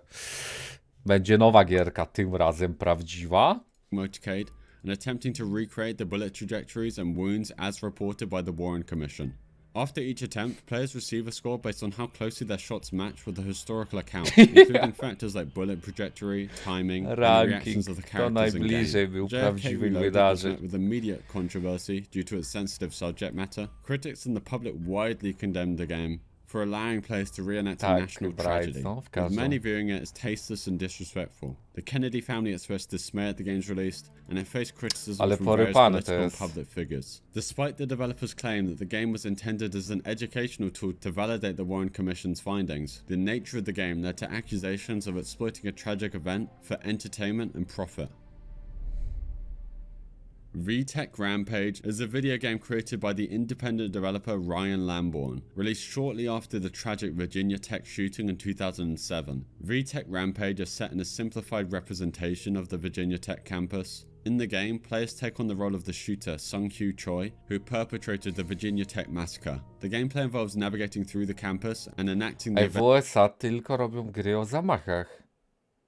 Będzie nowa gierka, tym razem prawdziwa. motorcade and attempting to recreate the bullet trajectories and wounds as reported by the Warren Commission. After each attempt, players receive a score based on how closely their shots match with the historical account, including factors like bullet trajectory, timing, and reactions of the characters in game. JFK Reloaded was met with immediate controversy due to its sensitive subject matter. Critics and the public widely condemned the game for allowing players to reenact a national tragedy, with many viewing it as tasteless and disrespectful. The Kennedy family expressed dismay at the game's release, and it faced criticism Ale from various political and public figures. Despite the developers' claim that the game was intended as an educational tool to validate the Warren Commission's findings, the nature of the game led to accusations of exploiting a tragic event for entertainment and profit. VTech Rampage is a video game created by the independent developer Ryan Lamborn, released shortly after the tragic Virginia Tech shooting in 2007. VTech Rampage is set in a simplified representation of the Virginia Tech campus. In the game, players take on the role of the shooter Sung Kyu Choi, who perpetrated the Virginia Tech massacre. The gameplay involves navigating through the campus and enacting the Ej, w USA tylko robią gry o zamachach.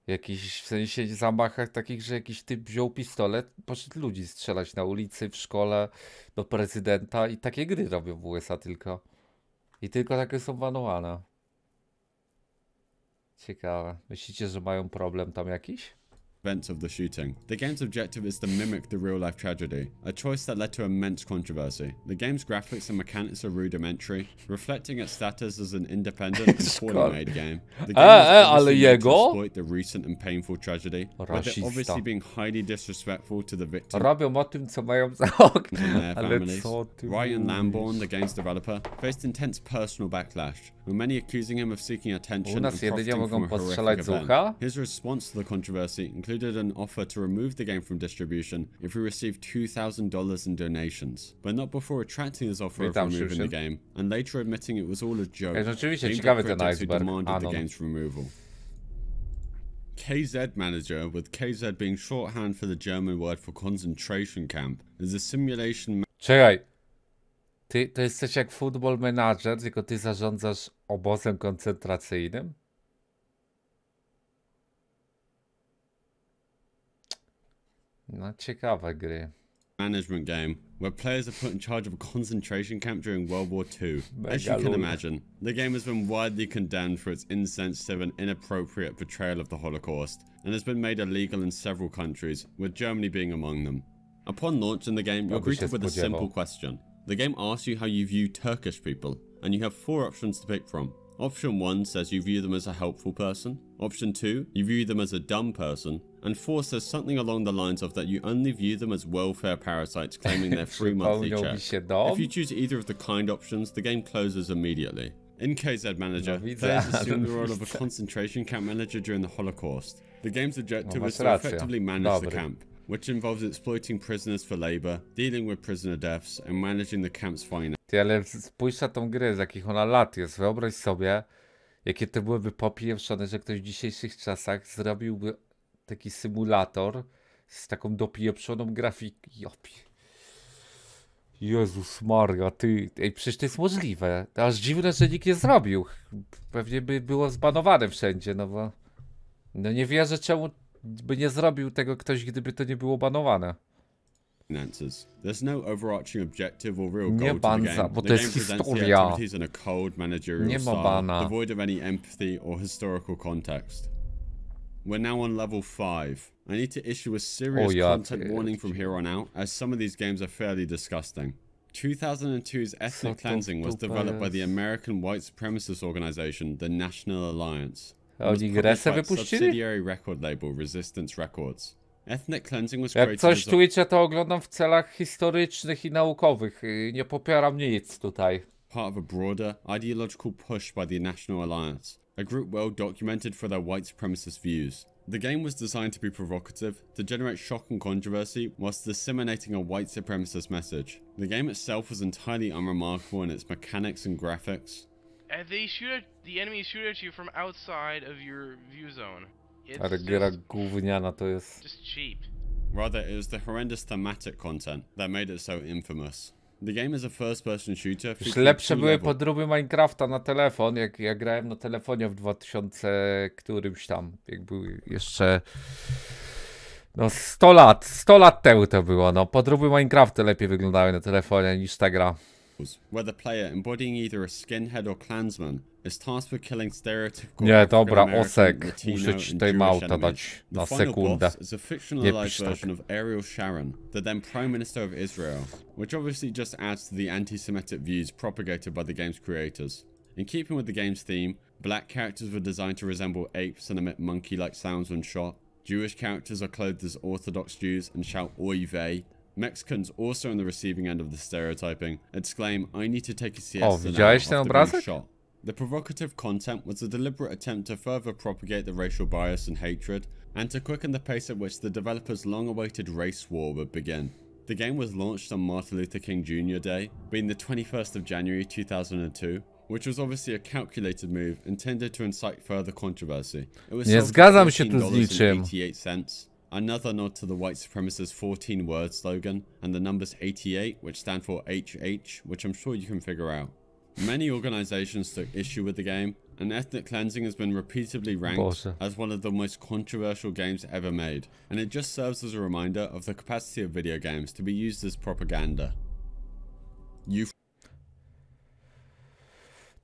Jakiś, w sensie zamachach takich, że jakiś typ wziął pistolet, poszedł ludzi strzelać na ulicy, w szkole, do prezydenta i takie gry robią w USA tylko. I tylko takie są banowane. Ciekawe. Myślicie, że mają problem tam jakiś? Events of the shooting. The game's objective is to mimic the real life tragedy, a choice that led to immense controversy. The game's graphics and mechanics are rudimentary, reflecting its status as an independent and poorly made game. The game E, is meant to exploit the recent and painful tragedy, with it obviously being highly disrespectful to the victims Robią o tym, co mają za oknem. and their families. Ryan? Lamborn, the game's developer, faced intense personal backlash, with many accusing him of seeking attention U nas and jedynie profiting mogą from a postrzelać horrific z ucha? His response to the controversy included an offer to remove the game from distribution if he received $2,000 in donations, but not before retracting his offer of Witam, removing the game, and later admitting it was all a joke. Ej, rzeczywiście, ciekawy ten critics who iceberg. demanded the game's removal. KZ Manager, with KZ being shorthand for the German word for concentration camp, is a simulation Czekaj. Ty to jesteś jak football manager, tylko ty zarządzasz obozem koncentracyjnym? No, ciekawe gry. management game where players are put in charge of a concentration camp during World War II. As you can imagine, the game has been widely condemned for its insensitive and inappropriate portrayal of the Holocaust and has been made illegal in several countries, with Germany being among them. Upon launch in the game, you're greeted with a simple question. The game asks you how you view Turkish people, and you have four options to pick from. Option 1 says you view them as a helpful person. Option 2, you view them as a dumb person. And 4 says something along the lines of that you only view them as welfare parasites claiming their free monthly check. If you choose either of the kind options, the game closes immediately. In KZ Manager, No players assume the role of a concentration camp manager during the Holocaust. The game's objective No is to effectively manage the camp, which involves exploiting prisoners for labor, dealing with prisoner deaths, and managing the camp's finances. Ty, ale spójrz na tą grę, z jakich ona lat jest. Wyobraź sobie, jakie to byłyby popieprzone, że ktoś w dzisiejszych czasach zrobiłby taki symulator z taką dopieprzoną grafiką. Jezus Maria, ty, ej, przecież to jest możliwe. Aż dziwne, że nikt nie zrobił. Pewnie by było zbanowane wszędzie, no bo... No nie wierzę, czemu by nie zrobił tego ktoś, gdyby to nie było banowane. no Nie banza, bo to jest historia. Nie ma bana. We're now on level 5. I need to issue a serious Oh, ja content warning from here on out, as some of these games are fairly disgusting. 2002's Ethnic Cleansing was developed by the? American white supremacist organization, the National Alliance. Oh, it A was oni grę se wypuścili? record label Resistance Records. Ethnic Cleansing was Jak coś czujecie, to oglądam w celach historycznych i naukowych. Nie popieram nic tutaj. part of a broader ideological push by the National Alliance, a group well documented for their white supremacist views. The game was designed to be provocative, to generate shock and controversy, whilst disseminating a white supremacist message. The game itself was entirely unremarkable in its mechanics and graphics. And they shoot at the enemies shoot at you from outside of your view zone. It's Ale gra just, gówniana to jest. just cheap. Rather, it was the horrendous thematic content that made it so infamous. The game is a first person shooter. Już lepsze były level- podróby Minecrafta na telefon, jak ja grałem na telefonie w 2000 którymś tam, jak były jeszcze no 100 lat, 100 lat temu to było, no podróby Minecrafta lepiej wyglądały na telefonie niż ta gra. Where the player embodying either a skinhead or Klansman is tasked with killing stereotypical Nie, dobra, osek. Muszę ci Jewish outa dać The na final sekundę. boss is a fictionalized version of Ariel Sharon, the then Prime Minister of Israel, which obviously just adds to the anti-Semitic views propagated by the game's creators. In keeping with the game's theme, black characters were designed to resemble apes and emit monkey-like sounds when shot. Jewish characters are clothed as Orthodox Jews and shout Oy vey. Mexicans also on the receiving end of the stereotyping exclaim, I need to take a siesta now widziałeś ten after being obrazek? shot. The provocative content was a deliberate attempt to further propagate the racial bias and hatred, and to quicken the pace at which the developers' long awaited race war would begin. The game was launched on Martin Luther King Jr. Day, being the 21st of January 2002, which was obviously a calculated move intended to incite further controversy. It was Nie zgadzam się tu z niczym. $14.88, another nod to the white supremacist 14 word slogan, and the numbers 88, which stand for HH, which I'm sure you can figure out. Many organizations took issue with the game, and Ethnic Cleansing has been repeatedly ranked as one of the most controversial games ever made, and it just serves as a reminder of the capacity of video games to be used as propaganda. You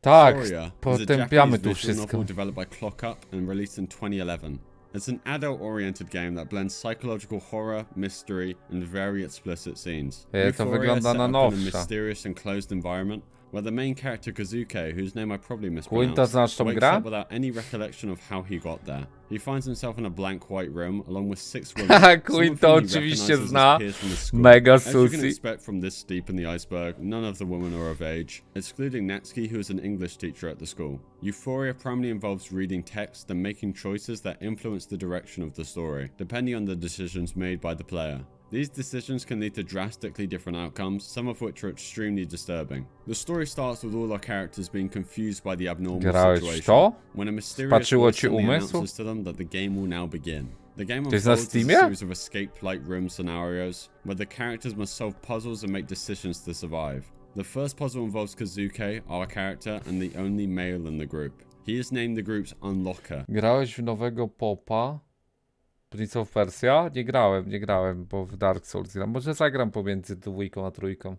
Tak, Euphoria is a potępiamy tu wszystko. developed by Clock Up and released in 2011. It's an adult-oriented game that blends psychological horror, mystery, and very explicit scenes. E, to wygląda na nowsza. mysterious and closed environment where the main character Kazuke, whose name I probably mispronounced, wakes up without any recollection of how he got there. He finds himself in a blank white room along with six women. some of Quinta whom he oczywiście zna. Mega As you can expect from this deep in the iceberg, none of the women are of age, excluding Natsuki, who is an English teacher at the school. Euphoria primarily involves reading text and making choices that influence the direction of the story, depending on the decisions made by the player. These decisions can lead to drastically different outcomes, some of which are extremely disturbing. The story starts with all our characters being confused by the abnormal Grałeś situation, to? when a mysterious voice ci umysł? to them that the game will now begin. The game unfolds a series of escape-like room scenarios, where the characters must solve puzzles and make decisions to survive. The first puzzle involves Kazuke, our character, and the only male in the group. He is named the group's Unlocker, Grałeś w nowego popa? Prince of Persia? Nie grałem, nie grałem, bo w Dark Souls gram. Może zagram pomiędzy dwójką a trójką.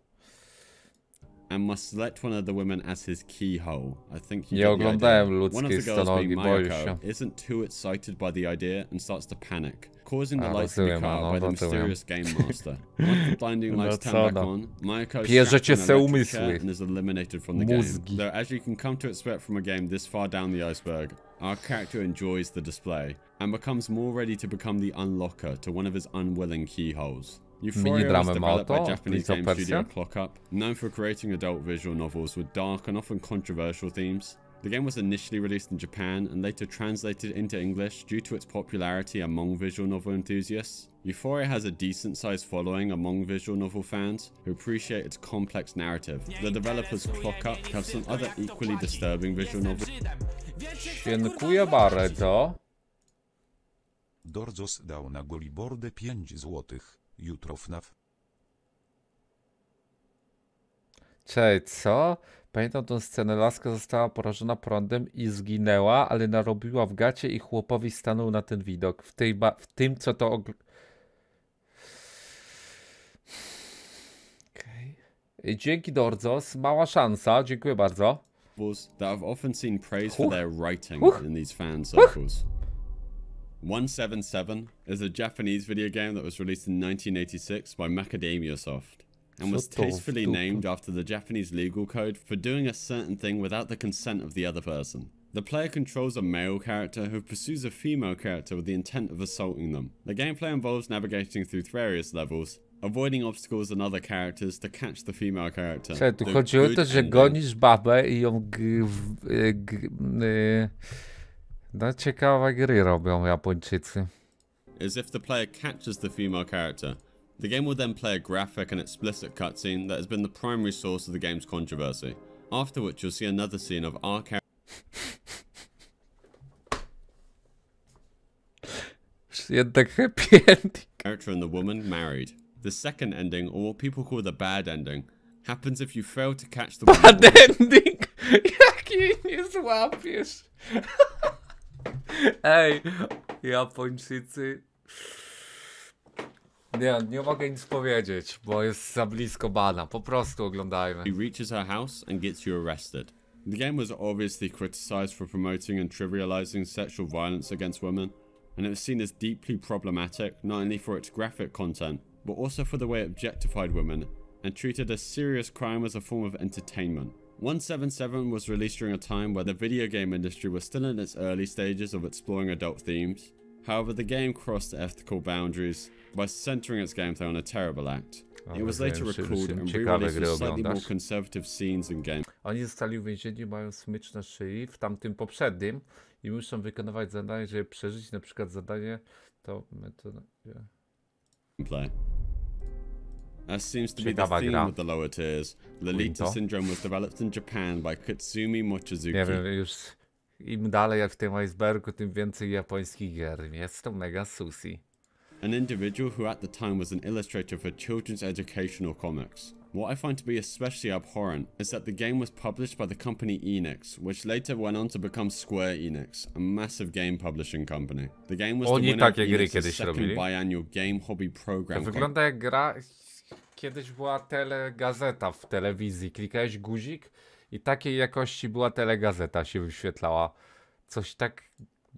and must select one of the women as his keyhole. I think you Nie oglądałem idea. One of ludzkiej the girls stonogi, being boję się. isn't too excited by the idea and starts to panic, causing the A, lights to be cut out no, by the mysterious game master. Once the blinding No lights turn back no. on, Mayako an se umysły. and is eliminated from the Mózgi. game. Though as you can come to expect from a game this far down the iceberg, our character enjoys the display and becomes more ready to become the unlocker to one of his unwilling keyholes. Euphoria was developed by? Japanese game studio Persia? Clock Up, known for creating adult visual novels with dark and often controversial themes. The game was initially released in Japan and later translated into English due to its popularity among visual novel enthusiasts. Euphoria has a decent sized following among visual novel fans who appreciate its complex narrative. The developers Clock Up have some other equally disturbing visual novels. Dziękuję bardzo. Dorzos dał na golibordę 5 złotych. Jutro FNAF. Cześć, co? Pamiętam tą scenę. Laska została porażona prądem i zginęła, ale narobiła w gacie i chłopowi stanął na ten widok. W, tej ba- w tym, co to Dzięki Dorzos. Mała szansa. Dziękuję bardzo. that have often seen praise for their writing in these fan circles. 177 is a Japanese video game that was released in 1986 by Macadamia Soft and was Co to w tastefully named after the Japanese legal code for doing a certain thing without the consent of the other person. The player controls a male character who pursues a female character with the intent of assaulting them. The gameplay involves navigating through various levels, avoiding obstacles and other characters to catch the female character. Cześć, tu The chodzi o to, że gonisz babę i ją g... w- y, g... y, No ciekawe gry robią Japończycy. is if the player catches the female character. The game will then play a graphic and explicit cutscene that has been the primary source of the game's controversy. After which you'll see another scene of our character Jednak happy ending. character and the woman married. The second ending, or what people call the bad ending, happens if you fail to catch the Bad ending! Jej nie złapiesz? Ej, Japończycy. Nie, nie mogę nic powiedzieć, bo jest za blisko bana. Po prostu oglądajmy. He reaches her house and gets you arrested. The game was obviously criticized for promoting and trivializing sexual violence against women, and it was seen as deeply problematic not only for its graphic content, but also for the way it objectified women and treated a serious crime as a form of entertainment. 177 was released during a time where the video game industry was still in its early stages of exploring adult themes. However, the game crossed ethical boundaries by centering its gameplay on a terrible act. Oh, it was later recalled and re-released with slightly more conservative scenes and gameplay. Oni zostali uwięzieni, mają smycz na szyi w tamtym poprzednim i muszą wykonywać zadanie, żeby przeżyć na przykład zadanie to metoda... nie. gameplay. As seems to be the theme gra. with the lower tiers, Lolita. Syndrome was developed in Japan by Katsumi Mochizuki. Nie wiem, już im dalej jak w tym icebergu, tym więcej japońskich gier. Jest to mega sushi. an individual who at the time was an illustrator for children's educational comics. What I find to be especially abhorrent is that the game was published by the company Enix, which later went on to become Square Enix, a massive game publishing company. The game was Oni the winner of Enix's second robili. biannual Game Hobby To Program. wygląda jak gra. Kiedyś była telegazeta w telewizji. Klikałeś guzik I takiej jakości była telegazeta, się wyświetlała. Coś tak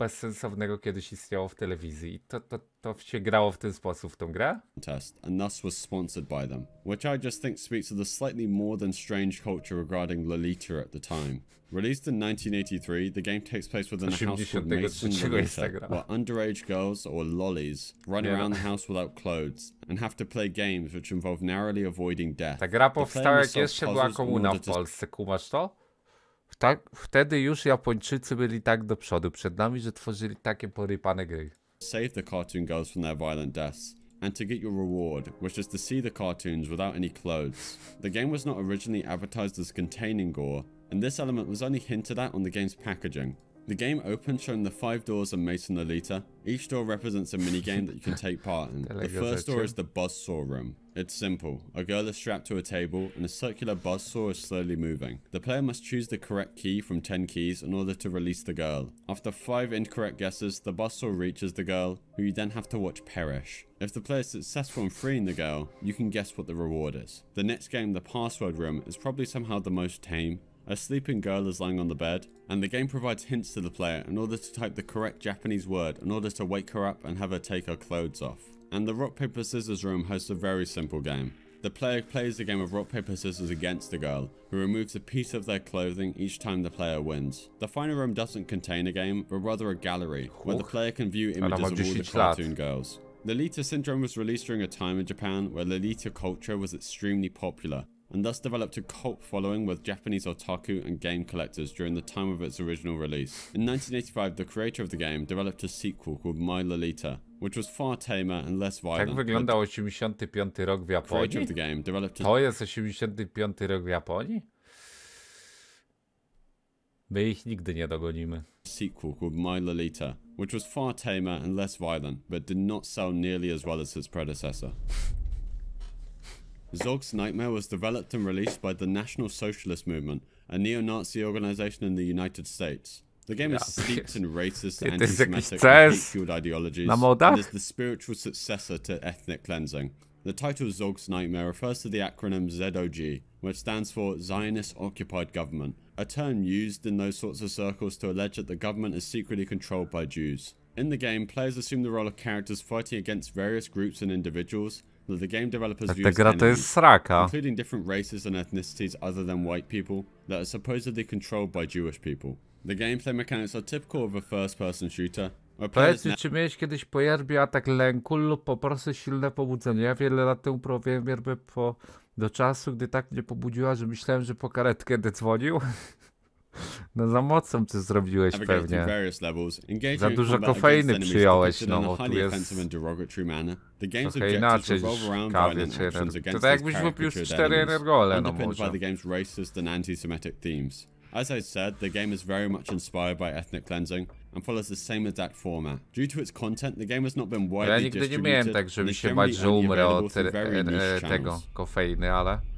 bezsensownego kiedyś istniało w telewizji. I to, to, to się grało w ten sposób w tą grę? contest and thus was sponsored by them, which I just think speaks to the slightly more than strange culture regarding Lolita at the time. Released in 1983, the game takes place within a house called 83 Mason Lolita, where underage girls, or lollies, run Nie no. around the house without clothes and have to play games which involve narrowly avoiding death. Ta gra powstała jak jeszcze była komuna w Polsce, kumasz to? Tak, wtedy już Japończycy byli tak do przodu przed nami, że tworzyli takie porypane gry. save the cartoon girls from their violent deaths, and to get your reward, which is to see the cartoons without any clothes. The game was not originally advertised as containing gore, and this element was only hinted at on the game's packaging. The game opens showing the five doors of Mason Lolita. Each door represents a minigame that you can take part in. The first door is the buzzsaw room. It's simple. A girl is strapped to a table and a circular buzzsaw is slowly moving. The player must choose the correct key from 10 keys in order to release the girl. After 5 incorrect guesses, the buzzsaw reaches the girl, who you then have to watch perish. If the player is successful in freeing the girl, you can guess what the reward is. The next game, the password room, is probably somehow the most tame. A sleeping girl is lying on the bed, and the game provides hints to the player in order to type the correct Japanese word in order to wake her up and have her take her clothes off. And the rock paper scissors room hosts a very simple game. The player plays the game of rock paper scissors against the girl, who removes a piece of their clothing each time the player wins. The final room doesn't contain a game, but rather a gallery, where the player can view images of all the cartoon girls. Lolita Syndrome was released during a time in Japan where Lolita culture was extremely popular, and thus developed a cult following with Japanese otaku and game collectors during the time of its original release. In 1985, the creator of the game developed a sequel called My Lolita, which was far tamer and less violent. but wyglądał 85 rok w Japonii? the game developed To jest 85 rok w Japonii? My ich nigdy nie dogonimy. sequel called My Lolita, which was far tamer and less violent, but did not sell nearly as well as its predecessor. Zog's Nightmare was developed and released by the National Socialist Movement, a neo-Nazi organization in the United States. The game is Ja, steeped in racist, anti-Semitic, and hate-fueled ideologies, na and is the spiritual successor to ethnic cleansing. The title Zog's Nightmare refers to the acronym ZOG, which stands for Zionist Occupied Government, a term used in those sorts of circles to allege that the government is secretly controlled by Jews. In the game, players assume the role of characters fighting against various groups and individuals that the game developers Tak view as enemies, including different races and ethnicities other than white people that are supposedly controlled by Jewish people. The gameplay mechanics are typical of a first-person shooter, Powiedz mi, czy miałeś kiedyś po yerbie atak lęku lub po prostu silne pobudzenie? Ja wiele lat temu próbowałem yerbę po... do czasu, gdy tak mnie pobudziła, że myślałem, że po karetkę będę dzwonił. No za mocą ty zrobiłeś pewnie. various levels, engaging Za dużo kofeiny przyjąłeś, no, a tu jest Trochę inaczej niż kawie czy. To tak jakbyś wypił cztery energole, no może. The game's racist and anti-Semitic themes. As I said, the game is very much inspired by ethnic cleansing and follows the same exact format. Due to its content, the game has not been widely Ja nigdy nie distributed miałem tak, żeby się bać, że umrę od e, e, tego kofeiny, ale...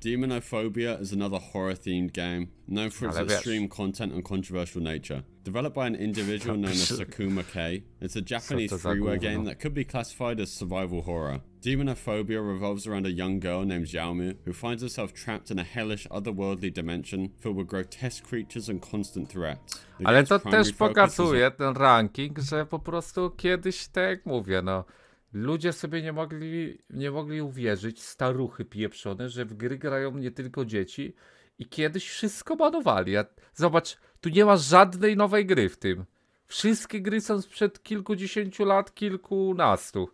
Demonophobia is another horror-themed game known for oh, its Ale wiesz. extreme content and controversial nature. Developed by an individual known as Sakuma K, it's a Japanese freeware game that could be classified as survival horror. Demonophobia revolves around a young girl named Xiaomu who finds herself trapped in a hellish otherworldly dimension filled with grotesque creatures and constant threats. The Ale to też focus is on- pokazuje ten ranking, że po prostu kiedyś, tak jak mówię, no, ludzie sobie nie mogli, nie mogli uwierzyć, staruchy pieprzone, że w gry grają nie tylko dzieci i kiedyś wszystko banowali. Zobacz, tu nie ma żadnej nowej gry w tym. Wszystkie gry są sprzed kilkudziesięciu lat, kilkunastu.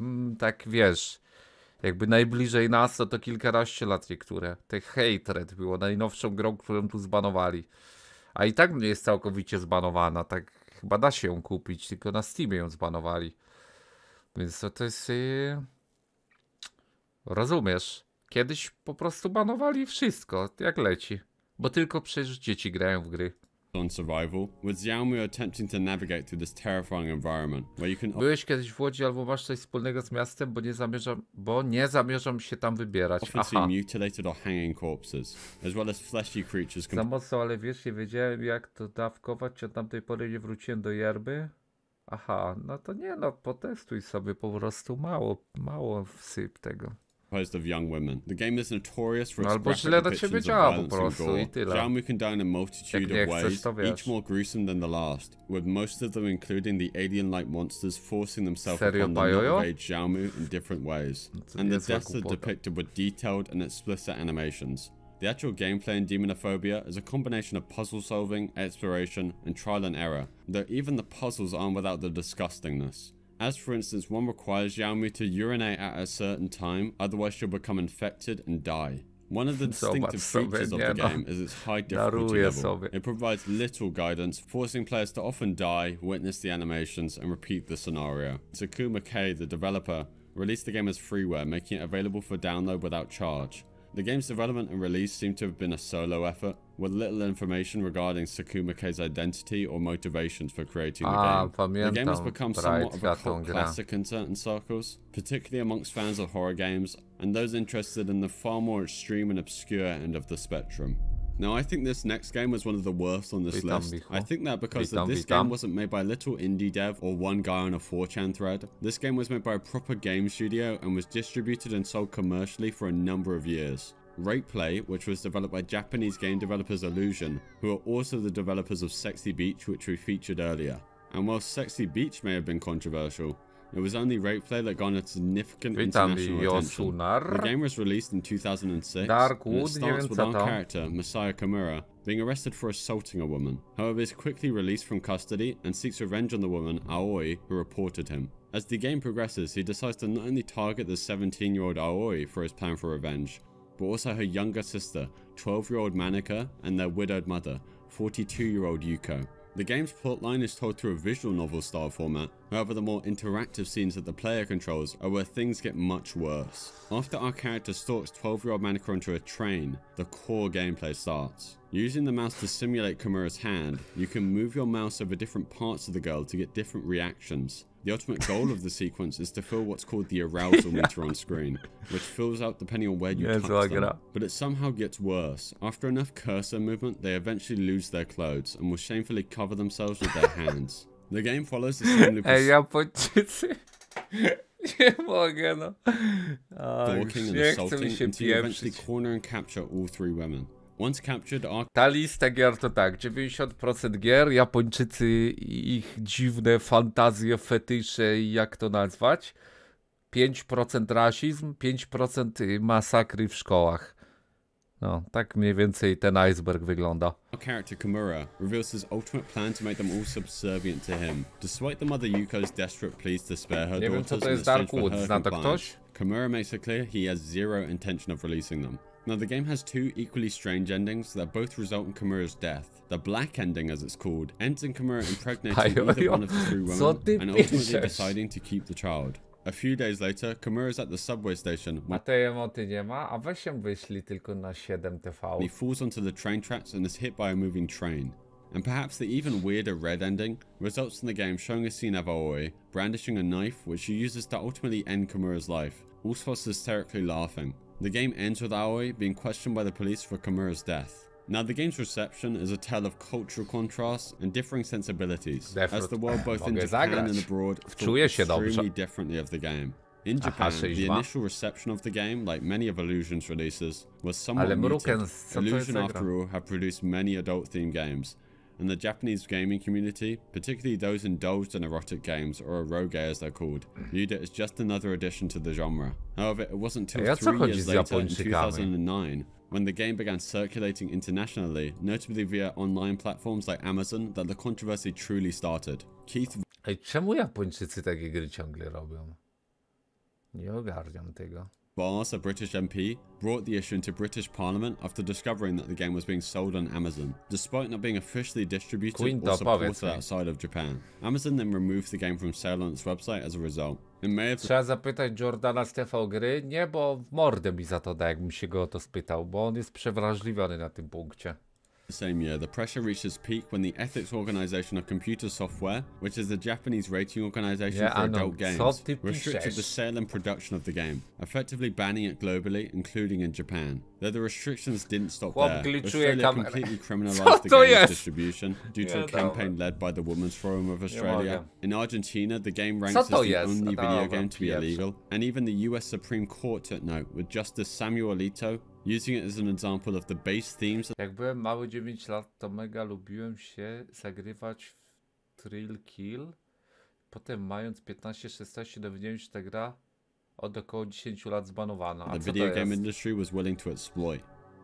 Mm, tak wiesz, jakby najbliżej nas to, to kilkanaście lat niektóre. Te Hatred było najnowszą grą, którą tu zbanowali. A i tak nie jest całkowicie zbanowana, tak chyba da się ją kupić, tylko na Steamie ją zbanowali. Więc to, to jest... Yy... Rozumiesz? Kiedyś po prostu banowali wszystko, jak leci. Bo tylko przecież dzieci grają w gry. on survival, with Xiaomu attempting to navigate through this terrifying environment where you can Byłeś kiedyś w Łodzi albo masz coś wspólnego z miastem, bo nie zamierzam, bo nie zamierzam się tam wybierać. often Aha. mutilated or hanging corpses, as well as fleshy creatures Za mocno, ale wiesz, nie wiedziałem jak to dawkować, od tamtej pory nie wróciłem do yerby. Aha, no to nie no, potestuj sobie po prostu mało, mało wsyp tego. composed of young women. The game is notorious for its Albo graphic źle do ciebie działa po violence and prostu gore. i tyle. Xiaomu can die in a multitude of ways, to each more gruesome than the last, with most of them including the alien-like monsters forcing themselves Serio, upon the of age Xiaomu in different ways. Co And the deaths are depicted with detailed and explicit animations. The actual gameplay in Demonophobia is a combination of puzzle solving, exploration, and trial and error, though even the puzzles aren't without the disgustingness. As for instance, one requires Xiaomu to urinate at a certain time, otherwise she'll become infected and die. One of the distinctive features of the game is its high difficulty level. It provides little guidance, forcing players to often die, witness the animations, and repeat the scenario. Sakuma K, the developer, released the game as freeware, making it available for download without charge. The game's development and release seem to have been a solo effort, with little information regarding Sakuma K's identity or motivations for creating the A, game. The game has become somewhat of a cult classic in certain circles, particularly amongst fans of horror games and those interested in the far more extreme and obscure end of the spectrum. Now, I think this next game was one of the worst on this list. I think that because Witam, this game wasn't made by a little indie dev or one guy on a 4chan thread. This game was made by a proper game studio and was distributed and sold commercially for a number of years. Rate Play, which was developed by Japanese game developers Illusion, who are also the developers of Sexy Beach, which we featured earlier. And while Sexy Beach may have been controversial, it was only Rate Play that garnered significant Witam, international attention. The game was released in 2006, and it starts with our character, Masaya Kimura, being arrested for assaulting a woman. However, is quickly released from custody and seeks revenge on the woman, Aoi, who reported him. As the game progresses, he decides to not only target the 17-year-old Aoi for his plan for revenge, but also her younger sister, 12-year-old Manaka, and their widowed mother, 42-year-old Yuko. The game's plotline is told through a visual novel style format, however the more interactive scenes that the player controls are where things get much worse. After our character stalks 12-year-old Manaka onto a train, the core gameplay starts. Using the mouse to simulate Kimura's hand, you can move your mouse over different parts of the girl to get different reactions. The ultimate goal of the sequence is to fill what's called the arousal meter on screen, which fills out depending on where you Niezła touch them. gra. But it somehow gets worse. After enough cursor movement, they eventually lose their clothes and will shamefully cover themselves with their hands. The game follows the same loop Ej, as Japończycy. Nie mogę, no. A, już stalking and mi assaulting until you eventually corner and capture all three women. Once captured, our Ta lista gier to tak, 90% gier, Japończycy i ich dziwne fantazje, fetysze i jak to nazwać. 5% rasizm, 5% masakry w szkołach. No, tak mniej więcej ten iceberg wygląda. Our character Kimura reveals his ultimate plan to make them all subservient to him. Despite the mother Yuko's desperate pleas to spare her Nie wiem, co to jest exchange Dark for Wood. her Zna to compliance, ktoś? Kimura makes it clear he has zero intention of releasing them. Now the game has two equally strange endings that both result in Kimura's death. The black ending, as it's called, ends in Kimura impregnating either one of the three women and ultimately deciding to keep the child. A few days later, Kimura's at the subway station A when nie ma, a weź się wyślij tylko na 7 TV. he falls onto the train tracks and is hit by a moving train. And perhaps the even weirder red ending results in the game showing a scene of Aoi brandishing a knife which she uses to ultimately end Kimura's life, all whilst hysterically laughing. The game ends with Aoi being questioned by the police for Kimura's death. Now the game's reception is a tale of cultural contrasts and differing sensibilities, as the world both in Japan zagrać. and abroad thought się dobrze. extremely differently of the game. In Aha, Japan, the 6-2. initial reception of the game, like many of Illusion's releases, was somewhat Ale muted. Mrukens, co to jest Illusion, za after all, have produced many adult-themed games, and the Japanese gaming community, particularly those indulged in erotic games, or eroge as they're called, viewed it as just another addition to the genre. However, it wasn't until Ej, a co three years later, in 2009, when the game began circulating internationally, notably via online platforms like Amazon, that the controversy truly started. Keith Ej, czemu Japończycy takie gry ciągle robią? Nie ogarniam tego. Bars, a British MP, brought the issue into British Parliament after discovering that the game was being sold on Amazon, despite not being officially distributed Quinto, or supported outside of Japan. Amazon then removed the game from sale on its website as a result. Trzeba zapytać Jordana z TV Gry? Nie, bo w mordę mi za to da, jakbym się go o to spytał, bo on jest przewrażliwiony na tym punkcie. The same year, the pressure reached its peak when the Ethics Organization of Computer Software, which is the Japanese rating organization Yeah, for I know. adult games, restricted the sale and production of the game, effectively banning it globally, including in Japan. Though the restrictions didn't stop Chłop there, Australia completely criminalized the game's jest? distribution due to a campaign led by the Women's Forum of Australia. In Argentina, the game ranks as the jest? only video game to be illegal, and even the US Supreme Court took note, with Justice Samuel Alito using it as an example of the base themes Jak byłem mały 9 lat, to mega lubiłem się zagrywać w Thrill Kill. Potem mając 15-16 dowiedziałem się, że ta gra od około 10 lat zbanowana. A the video game industry was willing to exploit.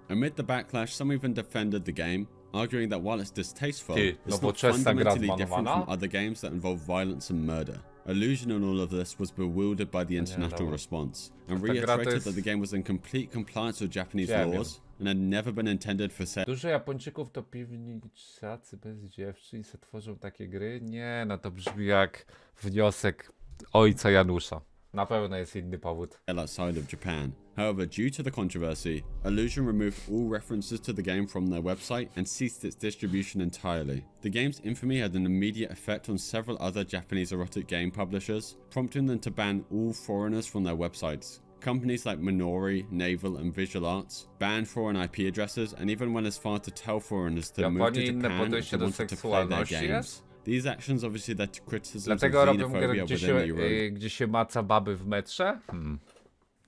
Amid the backlash, some even defended the game, arguing that while it's distasteful, Ty, it's not fundamentally different from other games that involve violence and murder. Illusion in all of this was bewildered by the international dobra. response, and reiterated jest- that the game was in complete compliance with Japanese Wiem, laws and had never been intended for sale Dużo Japończyków to piwniczacy bez dziewczyn se tworzą takie gry? Nie, no to brzmi jak wniosek ojca Janusza. Na pewno jest inny powód. outside of Japan. However, due to the controversy, Illusion removed all references to the game from their website and ceased its distribution entirely. The game's infamy had an immediate effect on several other Japanese erotic game publishers, prompting them to ban all foreigners from their websites. Companies like Minori, Navel, and Visual Arts banned foreign IP addresses and even went as far to tell foreigners to move to Japan if they wanted to play their games. These actions obviously led to criticisms of Dlatego robią grę, gdzie within się, the Euro y, gdzie się maca baby w metrze? Hmm.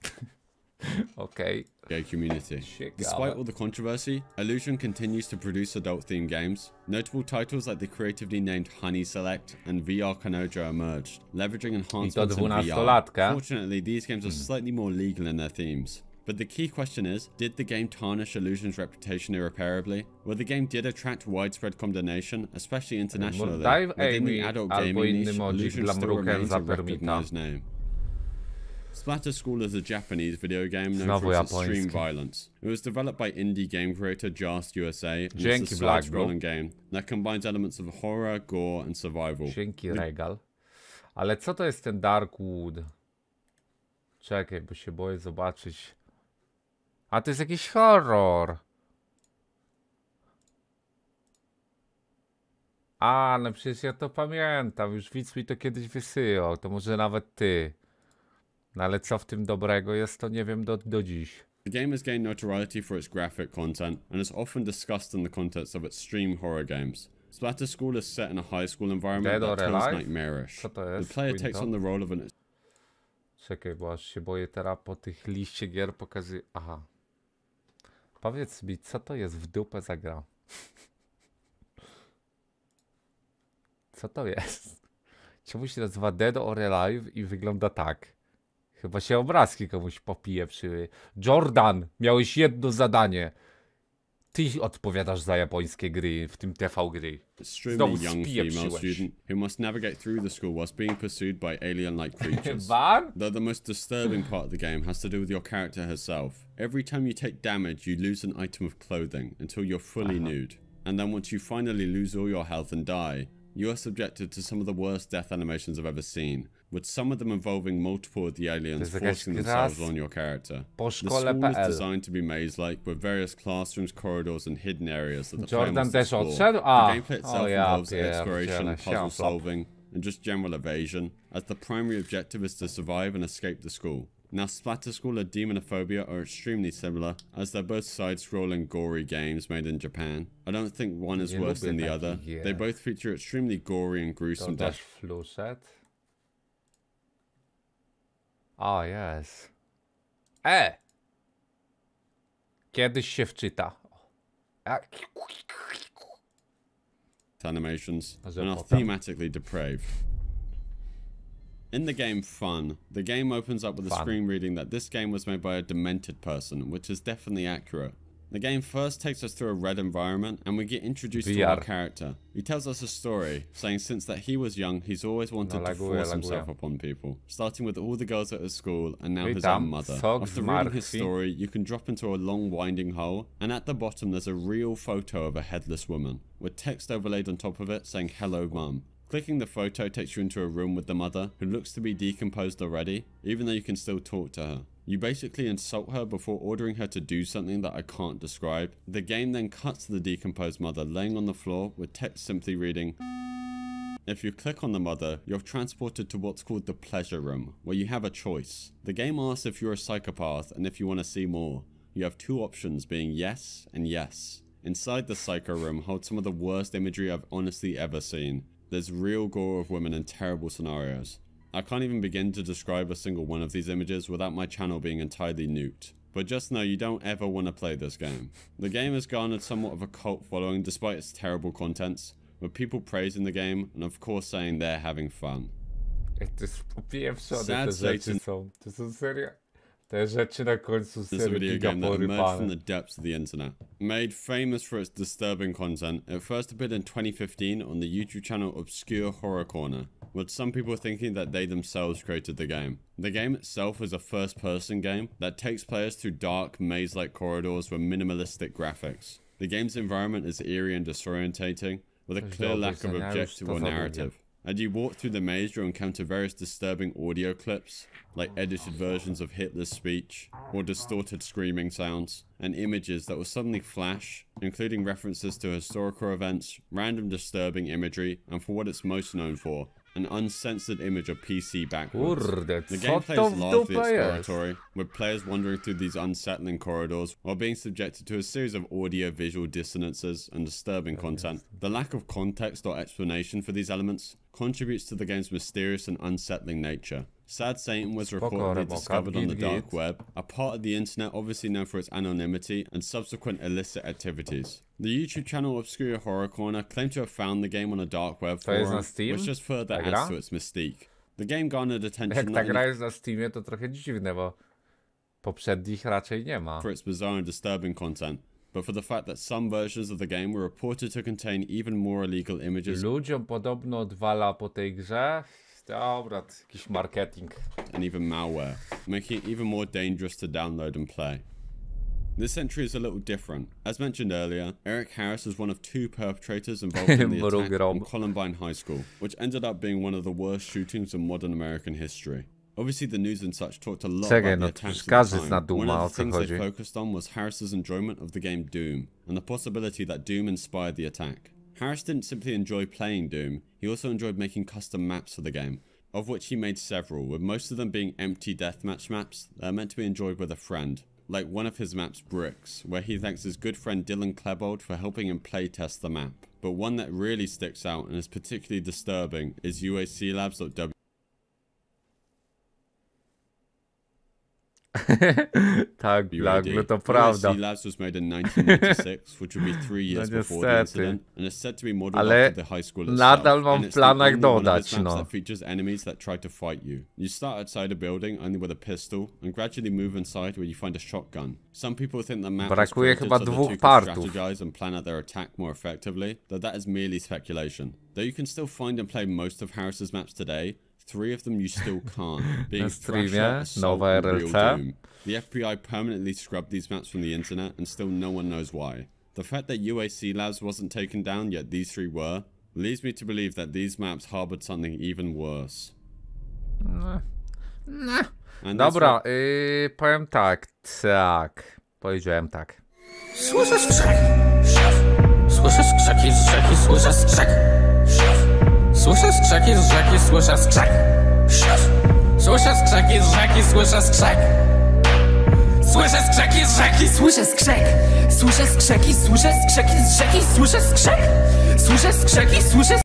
Okej. gay community. Ciekawe. Despite all the controversy, Illusion continues to produce adult themed games. Notable titles like the creatively named Honey Select and VR Kanojo emerged, leveraging enhancements in VR. 12-latka. Fortunately, these games are slightly more legal in their themes. But the key question is, did the game tarnish Illusion's reputation irreparably? Well, the game did attract widespread condemnation, especially internationally. Within the adult gaming niche, Illusion still remains a recognized name. Splatter School is a Japanese video game known for its extreme violence. It was developed by indie game creator Just USA and Dzięki, it's a side-scrolling game that combines elements of horror, gore, and survival. Dzięki regal. Ale co to jest ten Darkwood? Czekaj, bo się boję zobaczyć. A to jest jakiś horror. A, no przecież ja to pamiętam. Już widz mi to kiedyś wysyłał. To może nawet ty. No ale co w tym dobrego jest, to nie wiem do, do dziś. The game has gained notoriety for its graphic content and is often discussed in the context of extreme horror games. Splatter School is set in a high school environment Dead that turns nightmarish. Co to The player takes on the role of an Czekaj, bo aż się boję teraz po tych liście gier pokazuje. Aha. Powiedz mi, co to jest w dupę za gra? Co to jest? Czemu się nazywa Dead or Alive i wygląda tak? Chyba się obrazki komuś popije przy... Jordan, miałeś jedno zadanie. Ty odpowiadasz za japońskie gry, w tym TV gry. Znowu who must navigate through the school whilst being pursued by alien-like creatures. Though the most disturbing part of the game has to do with your character herself. Every time you take damage, you lose an item of clothing until you're fully nude. And then once you finally lose all your health and die, you are subjected to some of the worst death animations I've ever seen, with some of them involving multiple of the aliens forcing themselves on your character. The school is designed to be maze-like, with various classrooms, corridors, and hidden areas that the player Jordan must też explore. odszedł? The gameplay itself o ja involves pierdzielę, exploration, siema, puzzle solving, and just general evasion, as the primary objective is to survive and escape the school. Now, Splatter School and Demonophobia are extremely similar, as they're both side-scrolling gory games made in Japan. I don't think one is Nie worse than the other. They both feature extremely gory and gruesome death. Też fluszet. O, jest. E! Kiedyś się wczyta. Animations and are thematically depraved. In the game Fun, the game opens up with a screen reading that this game was made by a demented person, which is definitely accurate. The game first takes us through a red environment and we get introduced to our character. He tells us a story, saying since that he was young, he's always wanted No, to force himself upon people, starting with all the girls at his school and now his own mother. After reading his story, you can drop into a long winding hole, and at the bottom there's a real photo of a headless woman, with text overlaid on top of it saying hello mum. Clicking the photo takes you into a room with the mother, who looks to be decomposed already, even though you can still talk to her. You basically insult her before ordering her to do something that I can't describe. The game then cuts to the decomposed mother laying on the floor with text simply reading, if you click on the mother, you're transported to what's called the pleasure room, where you have a choice. The game asks if you're a psychopath and if you want to see more. You have two options being yes and yes. Inside the psycho room holds some of the worst imagery I've honestly ever seen. There's real gore of women in terrible scenarios. I can't even begin to describe a single one of these images without my channel being entirely nuked. But just know you don't ever want to play this game. The game has garnered somewhat of a cult following despite its terrible contents, with people praising the game and of course saying they're having fun. Ej, to jest popieprzone Sad te rzeczy są. To są serio. Te rzeczy na końcu This is a video game that emerged from the depths of the internet. Made famous for its disturbing content, it first appeared in 2015 on the YouTube channel Obscure Horror Corner, with some people thinking that they themselves created the game. The game itself is a first person game that takes players through dark, maze like corridors with minimalistic graphics. The game's environment is eerie and disorientating, with a clear lack of objective or narrative. As you walk through the maze, you'll encounter various disturbing audio clips, like edited versions of Hitler's speech, or distorted screaming sounds, and images that will suddenly flash, including references to historical events, random disturbing imagery, and for what it's most known for, an uncensored image of PC backwards. The gameplay is largely exploratory, with players wandering through these unsettling corridors while being subjected to a series of audio visual dissonances and disturbing content. The lack of context or explanation for these elements contributes to the game's mysterious and unsettling nature. Sad Satan was Spoko, reportedly discovered on the dark web, a part of the internet obviously known for its anonymity and subsequent illicit activities. The YouTube channel Obscure Horror Corner claimed to have found the game on a dark web To jest na forum, which just further Ta adds to its mystique. The game garnered attention Jak ta gra jest na Steamie, to trochę dziwne, bo poprzednich raczej nie ma. for its bizarre and disturbing content, but for the fact that some versions of the game were reported to contain even more illegal images Ludziom podobno odwala po tej grze. To jakiś marketing. and even malware, making it even more dangerous to download and play. This entry is a little different. As mentioned earlier, Eric Harris was one of two perpetrators involved in the attack on Columbine High School, which ended up being one of the worst shootings in modern American history. Obviously, the news and such talked a lot Czekaj, about no the attacks at the time. One Duma, o of the things they focused on was Harris's enjoyment of the game Doom, and the possibility that Doom inspired the attack. Harris didn't simply enjoy playing Doom, he also enjoyed making custom maps for the game, of which he made several, with most of them being empty deathmatch maps that are meant to be enjoyed with a friend. Like one of his maps, Bricks, where he thanks his good friend Dylan Klebold for helping him playtest the map. But one that really sticks out and is particularly disturbing is UACLabs.w. tak, WAD. nagle to prawda. USC Labs was made in 1996, which would be three years No before the incident, and is said to be modeled Ale after the high school itself. nadal mam w planach dodać, no. that features enemies that try to fight you. You start outside a building only with a pistol, and gradually move inside where you find a shotgun. Some people think the map was Brakuje chyba so dwóch partów. strategize and plan out their attack more effectively, though that is merely speculation. Though you can still find and play most of Harris's maps today, three of them you still can't, being Na streamie, Thrasher, Assault, nowe Real RLC. Doom. The FBI permanently scrubbed these maps from the internet, and still no one knows why. The fact that UAC Labs wasn't taken down, yet these three were, leads me to believe that these maps harbored something even worse. And that's Dobra, what- yy, powiem tak, tak. Powiedziałem tak. Słyszę skrzek. Słyszę skrzeki z rzeki, słyszę skrzek. Słyszę skrzeki z rzeki, słyszę skrzek. Słyszę skrzeki z rzeki, słyszę skrzek. Słyszę skrzeki z rzeki, słyszę skrzek. Słyszę skrzeki, słyszę skrzeki z rzeki, słyszę skrzek. Słyszę skrzeki, słyszę